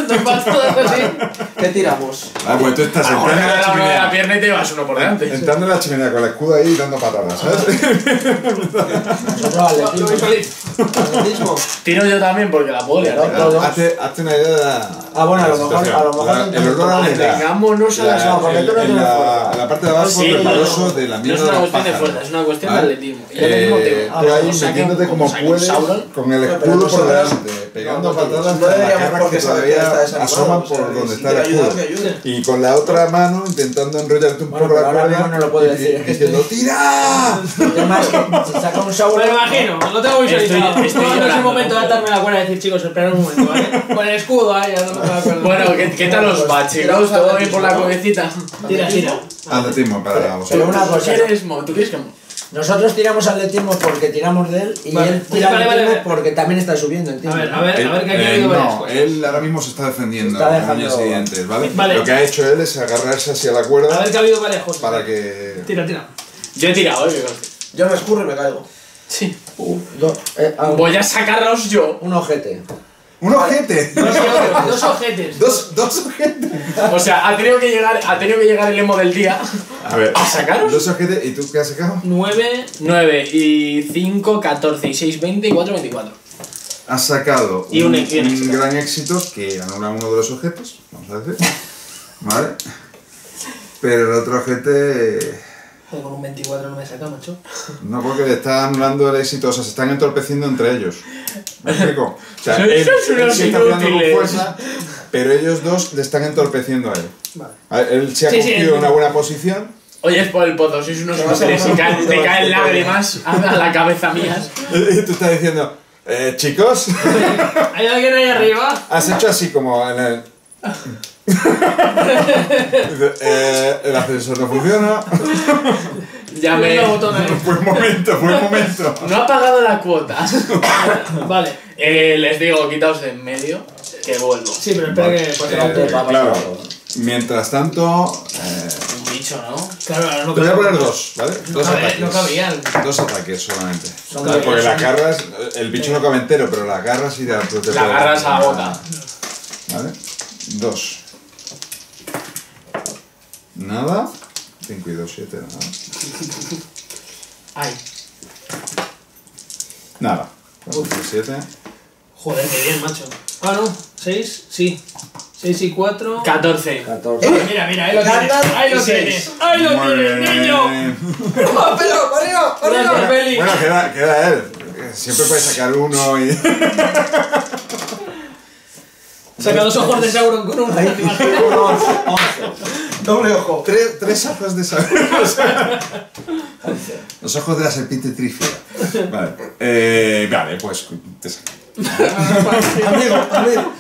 ¿Qué tiramos? Ah, pues tú estás entrando te en la la chimenea. pierna y te vas uno por delante. Entrando en la chimenea con el escudo ahí y dando patadas, ¿sabes? [laughs] Tiro yo también porque la puedo liar. Claro. Todos. hazte, hazte una idea de la. Ah, bueno, a lo mejor- a lo mejor La- el olor a humedad. Vengámonos a La- las No, porque el- tú no en, tienes la, fuerza. en la parte de abajo, Sí, preparoso no, no. de la No mierda es una cuestión de fuerza, es una cuestión de atletismo. Atletismo Eh, ahí metiéndote como puedes con el Pero escudo por delante, pegando no, patadas no con las garras que todavía asoman por donde está el escudo. Y con la otra mano intentando enrollarte un poco la pero ahora cuerda mismo no lo puedo decir, es diciendo estoy- ¡Tira! [laughs] Es que si saca un Me Sauron. lo imagino, lo tengo visualizado. Estoy- no, no es el llorando, momento de ¿no? atarme la cuerda y decir, chicos, esperad un momento, ¿vale? Con el escudo ahí, no me acuerdo. Bueno, ¿qué, qué tal os va, chicos? ¿Todo bien por la ¿no? cuevecita? Tira, tira. Atletismo para. Pero una ¿Tú cosa. quieres mo? ¿Tú quieres que mo? Nosotros tiramos atletismo porque tiramos de él y Vale. él tira Vale, vale, atletismo vale. porque también está subiendo, A ver, a ver, Él, a ver que aquí ha eh, habido varias no, cosas. él ahora mismo se está defendiendo Está con dejando- uñas y dientes, ¿vale? Vale. Lo que ha hecho él es agarrarse hacia la A cuerda ver que ha habido varias cosas. para que... Tira, tira. Yo he tirado, ¿eh? Yo me escurro y me caigo. Sí. Do- eh, ah, Voy a sacarlos yo. un ojete. ¡Un ojete! Dos ojetes. Dos, dos ojetes. O sea, ha tenido que llegar, ha tenido que llegar el emo del día. A ver, ¿A sacaros? dos ojetes. ¿Y tú qué has sacado? 9. 9 y 5, 14 y 6, 20 y 4, 24. Has sacado Y un- y un éxito. gran éxito que anula uno de los objetos, vamos a decir. ¿Vale? Pero el otro ojete. Con un 24 no me saca, macho. No, porque le está anulando el éxito, o sea, se están entorpeciendo entre ellos. ¿Me explico? O sea, él, sois él unos sí está tirando con inútiles. fuerza, pero ellos dos le están entorpeciendo a él. Vale. A ver, Él se ha Sí, cogido una buena posición Oye, es por el poto, sois unos inútiles [laughs] y caen- te caen lágrimas [laughs] a la cabeza mías. y tú estás diciendo, eh, chicos, [laughs] ¿Hay alguien ahí arriba? has hecho así como en el... Eh, el ascensor no funciona. Ya me... Fue un momento, fue un momento. [laughs] No ha pagado la cuota. [laughs] Vale. Eh, les digo, quitaos de en medio, que vuelvo. Sí, pero espera que pase la Eh, auto. va, claro. Mientras tanto, eh, Un bicho, ¿no? Claro, ahora no te voy a poner dos, ¿vale? No Dos cabe- ataques. no cabían. Dos ataques solamente. Son porque las garras, el bicho no cabe entero, pero las garras sí te, te te La pueden- garras a la bota. ¿Vale? Dos. Nada. 5 y 2, 7, nada. Ay. Nada. 7. Joder, qué bien, macho. Ah, no. 6, sí. 6 y 4. 14. 14. Mira, mira, ahí lo tienes. Ahí lo tienes. Ahí lo tienes, niño. ¡Ah, [laughs] pero! ¡Para arriba! ¡Para Gracias, arriba! Bueno, queda, queda él. Siempre puedes sacar uno y. [laughs] Saca dos ojos de Sauron con. Unos 11. Doble ojo. tres, tres ojos de saber. Los ojos de la serpiente trífera. Vale. Eh, vale, pues. Te saco. Amigo, amigo.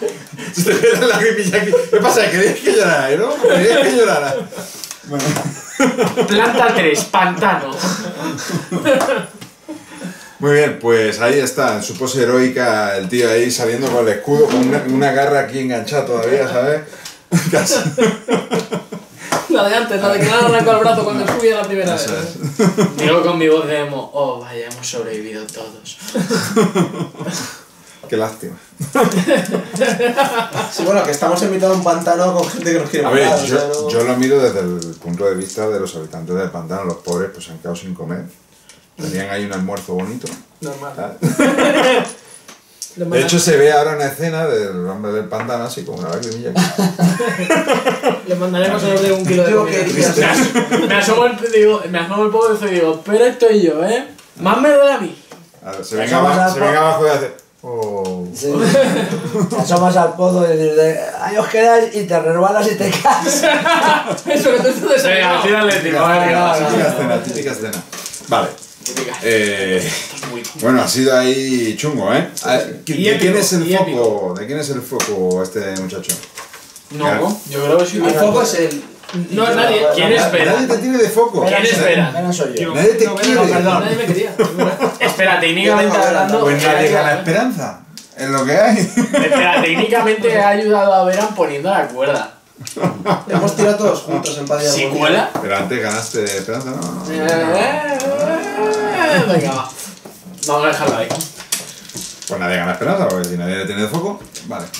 Se te queda la gripilla aquí. ¿Qué pasa? ¿Querías que llorara, eh, no? ¿Querías que llorara? Bueno. Planta 3, pantano. Muy bien, pues ahí está, en su pose heroica, el tío ahí saliendo con el escudo, con una, una garra aquí enganchada todavía, ¿sabes? [laughs] Casi. La de antes, la de que le han arrancado el brazo cuando [laughs] subía la primera vez. Eso es. Digo con mi voz de emo, oh, vaya, hemos sobrevivido todos. [laughs] Qué lástima. Sí, bueno, que estamos en mitad de un pantano con gente que nos quiere A ver, matar. o sea, yo, no- yo lo miro desde el punto de vista de los habitantes del pantano, los pobres pues se han quedado sin comer. Tenían ahí un almuerzo bonito. Normal. [laughs] Le De hecho se ve ahora una escena del hombre del pantano así como una lagrimilla. [laughs] Le mandaremos a los de un kilo de comida. Me, [laughs] as- me asomo el, digo, me asomo el pozo y digo, pero estoy yo, ¿eh? Más me duele a mí. A ver, se ven Eso vas abajo, se abajo y hace... Oh. Sí. Te asomas al pozo y dices, ahí os quedáis y te resbalas y te caes. Eso que tú estás Venga, desayunando. tírale, tío. venga, Típica venga. escena, típica escena. Vale. Eh, bueno, ha sido ahí chungo, ¿eh? Ah, ¿De quién es el foco? ¿De quién es el foco este muchacho? No, yo creo que sí. El foco es el. No es nadie. ¿Quién espera? Nadie te tiene de foco. ¿Quién espera? Menos soy yo. Nadie te No, quiere. no, perdón. Nadie me quería. [laughs] Espera, técnicamente hablando. Pues nadie gana esperanza. Es lo que hay. Espera, técnicamente he ayudado a Veran poniendo la cuerda. Hemos tirado todos juntos en pantalla. ¿Si cuela? Pero antes ganaste esperanza, no, no. Eh, Venga, va. Vamos a dejarlo ahí. Pues nadie gana esperanza, porque si nadie le tiene de foco, vale. [laughs]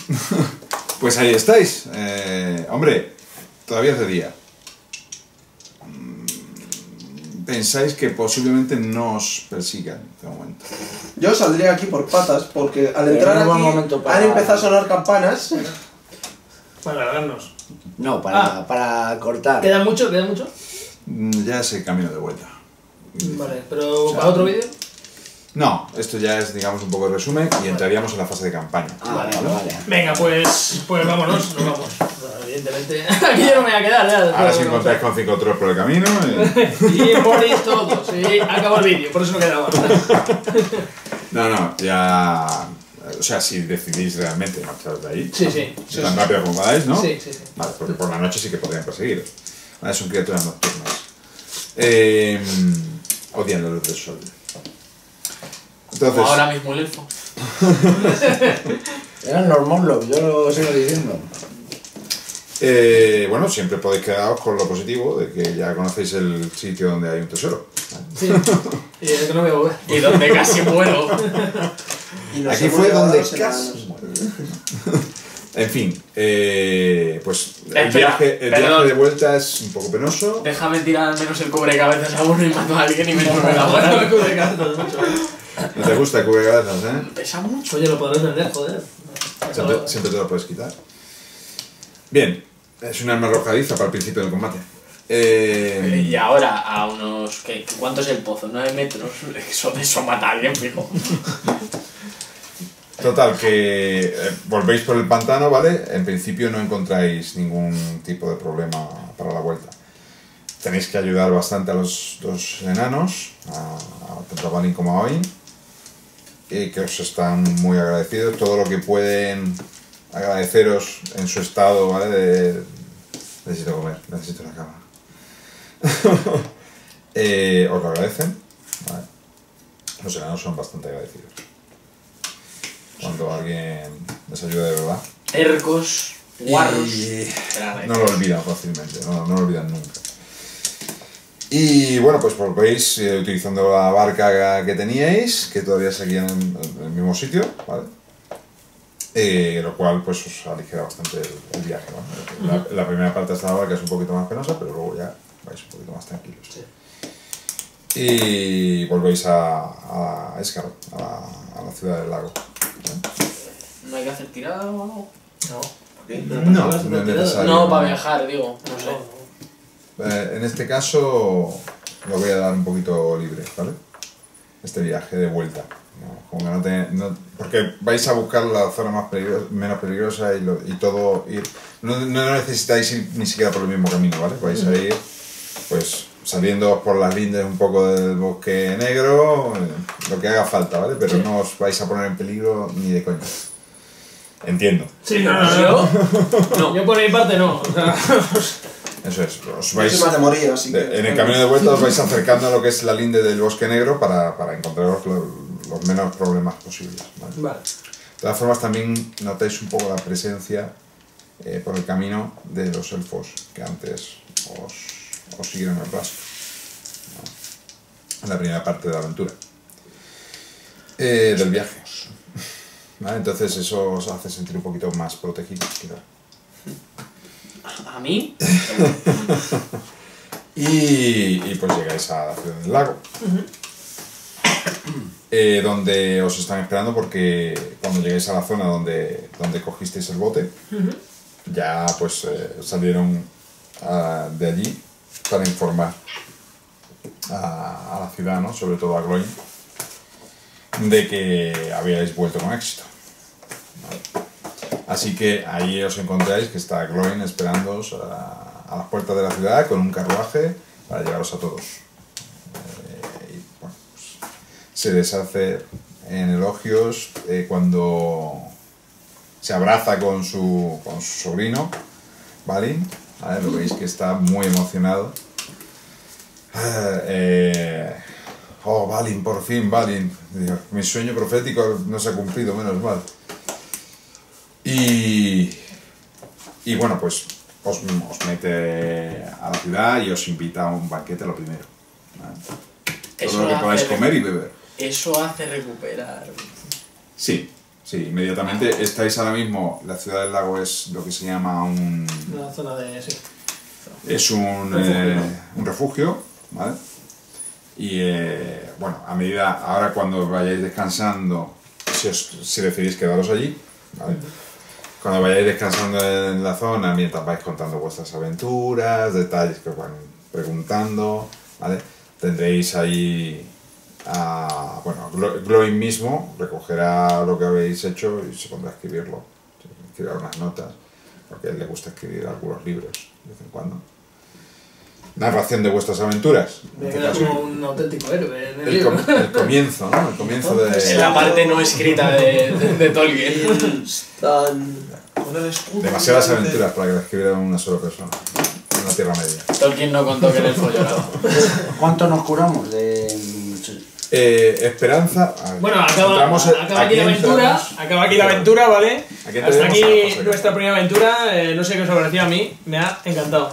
Pues ahí estáis. Eh, hombre, todavía es de día. Mm, Pensáis que posiblemente no os persigan de momento. Yo saldría aquí por patas porque al entrar aquí momento para- han empezado a sonar campanas. Para alargarnos. No, para, Ah. para cortar. ¿Queda mucho? ¿Queda mucho? Mm, Ya es el camino de vuelta. Vale, pero ¿para otro vídeo? No, esto ya es, digamos, un poco de resumen y entraríamos en la fase de campaña. Ah, vale, vale. Venga, pues, pues vámonos, nos vamos. [laughs] Evidentemente, [laughs] aquí yo no me voy a quedar ya. Ahora os de- encontráis con cinco trolls por el camino. y- [laughs] Y morís todos, sí, acabó el vídeo, por eso no quedaba. No, no, ya. O sea, si decidís realmente marcharos de ahí. Sí, sí, sí, Tan sí. rápido como podáis, ¿no? Sí, sí, sí. Vale, porque por la noche sí que podrían perseguiros. Vale, son criaturas nocturnas. Eh, odian la luz del sol. Entonces, Como ahora mismo el elfo. [laughs] Eran los Morlocks, yo lo sigo diciendo. eh, bueno, siempre podéis quedaros con lo positivo de que ya conocéis el sitio donde hay un tesoro. Sí. Y es que no voy a volver. Y donde casi muero. Y Aquí fue donde casi muere. [laughs] En fin, eh, pues el, Espera, viaje, el viaje de vuelta es un poco penoso. Déjame tirar al menos el cubrecabezas a uno y mato a alguien y me vuelve la No buena. me cubre cartas, macho. No te gusta el cubrecabezas, ¿eh? Pesa mucho. Oye, lo podrás vender, joder. Siempre, siempre te lo puedes quitar. Bien, es un arma arrojadiza para el principio del combate. Eh, Y ahora a unos. ¿qué? ¿Cuánto es el pozo? ¿9 metros? [laughs] Eso, eso mata a alguien, fijo. [laughs] Total, que eh, volvéis por el pantano, ¿vale? En principio no encontráis ningún tipo de problema para la vuelta. Tenéis que ayudar bastante a los dos enanos, a, a tanto a Balin como a Oin, y que os están muy agradecidos. Todo lo que pueden agradeceros en su estado, ¿vale? De, necesito comer, necesito una cama. [laughs] Eh, os lo agradecen, ¿vale? Los enanos son bastante agradecidos cuando alguien les ayuda de verdad. Tercos, guarros. Y no lo olvidan fácilmente, no, no lo olvidan nunca. Y bueno, pues volvéis eh, utilizando la barca que teníais, que todavía seguía en, en el mismo sitio, ¿vale? Eh, lo cual pues os aligera bastante el, el viaje, ¿no? La, la primera parte de esta barca es un poquito más penosa, pero luego ya vais un poquito más tranquilos. Y volvéis a, a Escar, a la, a la ciudad del lago. ¿No hay que hacer tirada o algo? No. No, no es necesario. No, para viajar, digo. No sé. Eh, en este caso lo voy a dar un poquito libre, ¿vale? Este viaje de vuelta. ¿no? Como que no te- no- porque vais a buscar la zona más peligro- menos peligrosa y, lo- y todo ir... No, no necesitáis ir ni siquiera por el mismo camino, ¿vale? Vais a ir pues saliendo por las lindes un poco del bosque negro, eh, lo que haga falta, ¿vale? Pero no os vais a poner en peligro ni de coña. Entiendo. Sí, no, no, no. [laughs] No. Yo por mi parte no. O sea, [laughs] Eso es. Os Yo vais... soy más de morir, así que... De- en el camino de vuelta os vais [laughs] acercando a lo que es la linde del bosque negro para, para encontraros lo- los menos problemas posibles. ¿vale? Vale. De todas formas, también notáis un poco la presencia eh, por el camino de los elfos que antes os, os siguieron el rastro. En la primera parte de la aventura. Eh, del viaje. ¿Vale? Entonces eso os hace sentir un poquito más protegidos, quizá. ¿A mí? [laughs] Y, y pues llegáis a la ciudad del lago. Eh, donde os están esperando porque cuando llegáis a la zona donde, donde cogisteis el bote, ya pues eh, salieron ah, de allí para informar a, la ciudad, ¿no? sobre todo a Gloin, de que habíais vuelto con éxito. ¿vale? Así que ahí os encontráis que está Gloin esperándoos a, las puertas de la ciudad con un carruaje para llevaros a todos. Eh, y, bueno, pues, se deshace en elogios eh, cuando se abraza con su, con su sobrino, ¿vale? Lo veis que está muy emocionado. Ah, eh, oh, Balin, por fin, Balin. Mi sueño profético no se ha cumplido, menos mal. Y, y bueno, pues os, os mete a la ciudad y os invita a un banquete lo primero. ¿vale? Todo Eso lo que podáis comer y beber. Eso hace recuperar. Sí, sí, inmediatamente estáis ahora mismo, la ciudad del lago es lo que se llama un... La zona de. Sí. Es un, eh, un refugio, ¿vale? Y eh, bueno, a medida, ahora cuando vayáis descansando, si, os, si decidís quedaros allí, ¿vale? Cuando vayáis descansando en la zona, mientras vais contando vuestras aventuras, detalles que os van preguntando, ¿vale? Tendréis ahí a, bueno, Glo- Glowing mismo recogerá lo que habéis hecho y se pondrá a escribirlo, escribirá unas notas, porque a él le gusta escribir algunos libros de vez en cuando. Narración de vuestras aventuras. en Me este queda como un auténtico héroe en el, El, libro. com- el comienzo, ¿no? El comienzo de... Es la parte no escrita de, de, de Tolkien. [laughs] Escudo. Demasiadas aventuras para que la escribiera una sola persona. En la Tierra Media. Tolkien no contó que era el elfo llorado. ¿Cuánto nos curamos de...? Eh, Esperanza. ver, Bueno, acaba, acaba aquí la aventura, entramos. acaba aquí la aventura, ¿vale? Aquí Hasta aquí nuestra primera aventura, eh, no sé qué os ha parecido a mí, me ha encantado.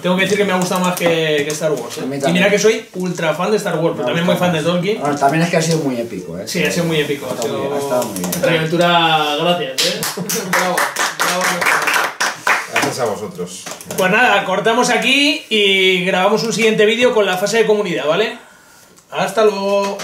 Tengo, que decir que me ha gustado más que, que Star Wars. ¿eh? Y mira que soy ultra fan de Star Wars, pero también muy fan de. Tolkien. Bueno, también es que ha sido muy épico, ¿eh? Sí, ha sido muy épico. Ha sido muy bien, ha estado muy bien. Otra aventura, gracias, ¿eh? [laughs] bravo, bravo. Gracias a vosotros. Pues nada, cortamos aquí y grabamos un siguiente vídeo con la fase de comunidad, ¿vale? Hasta luego.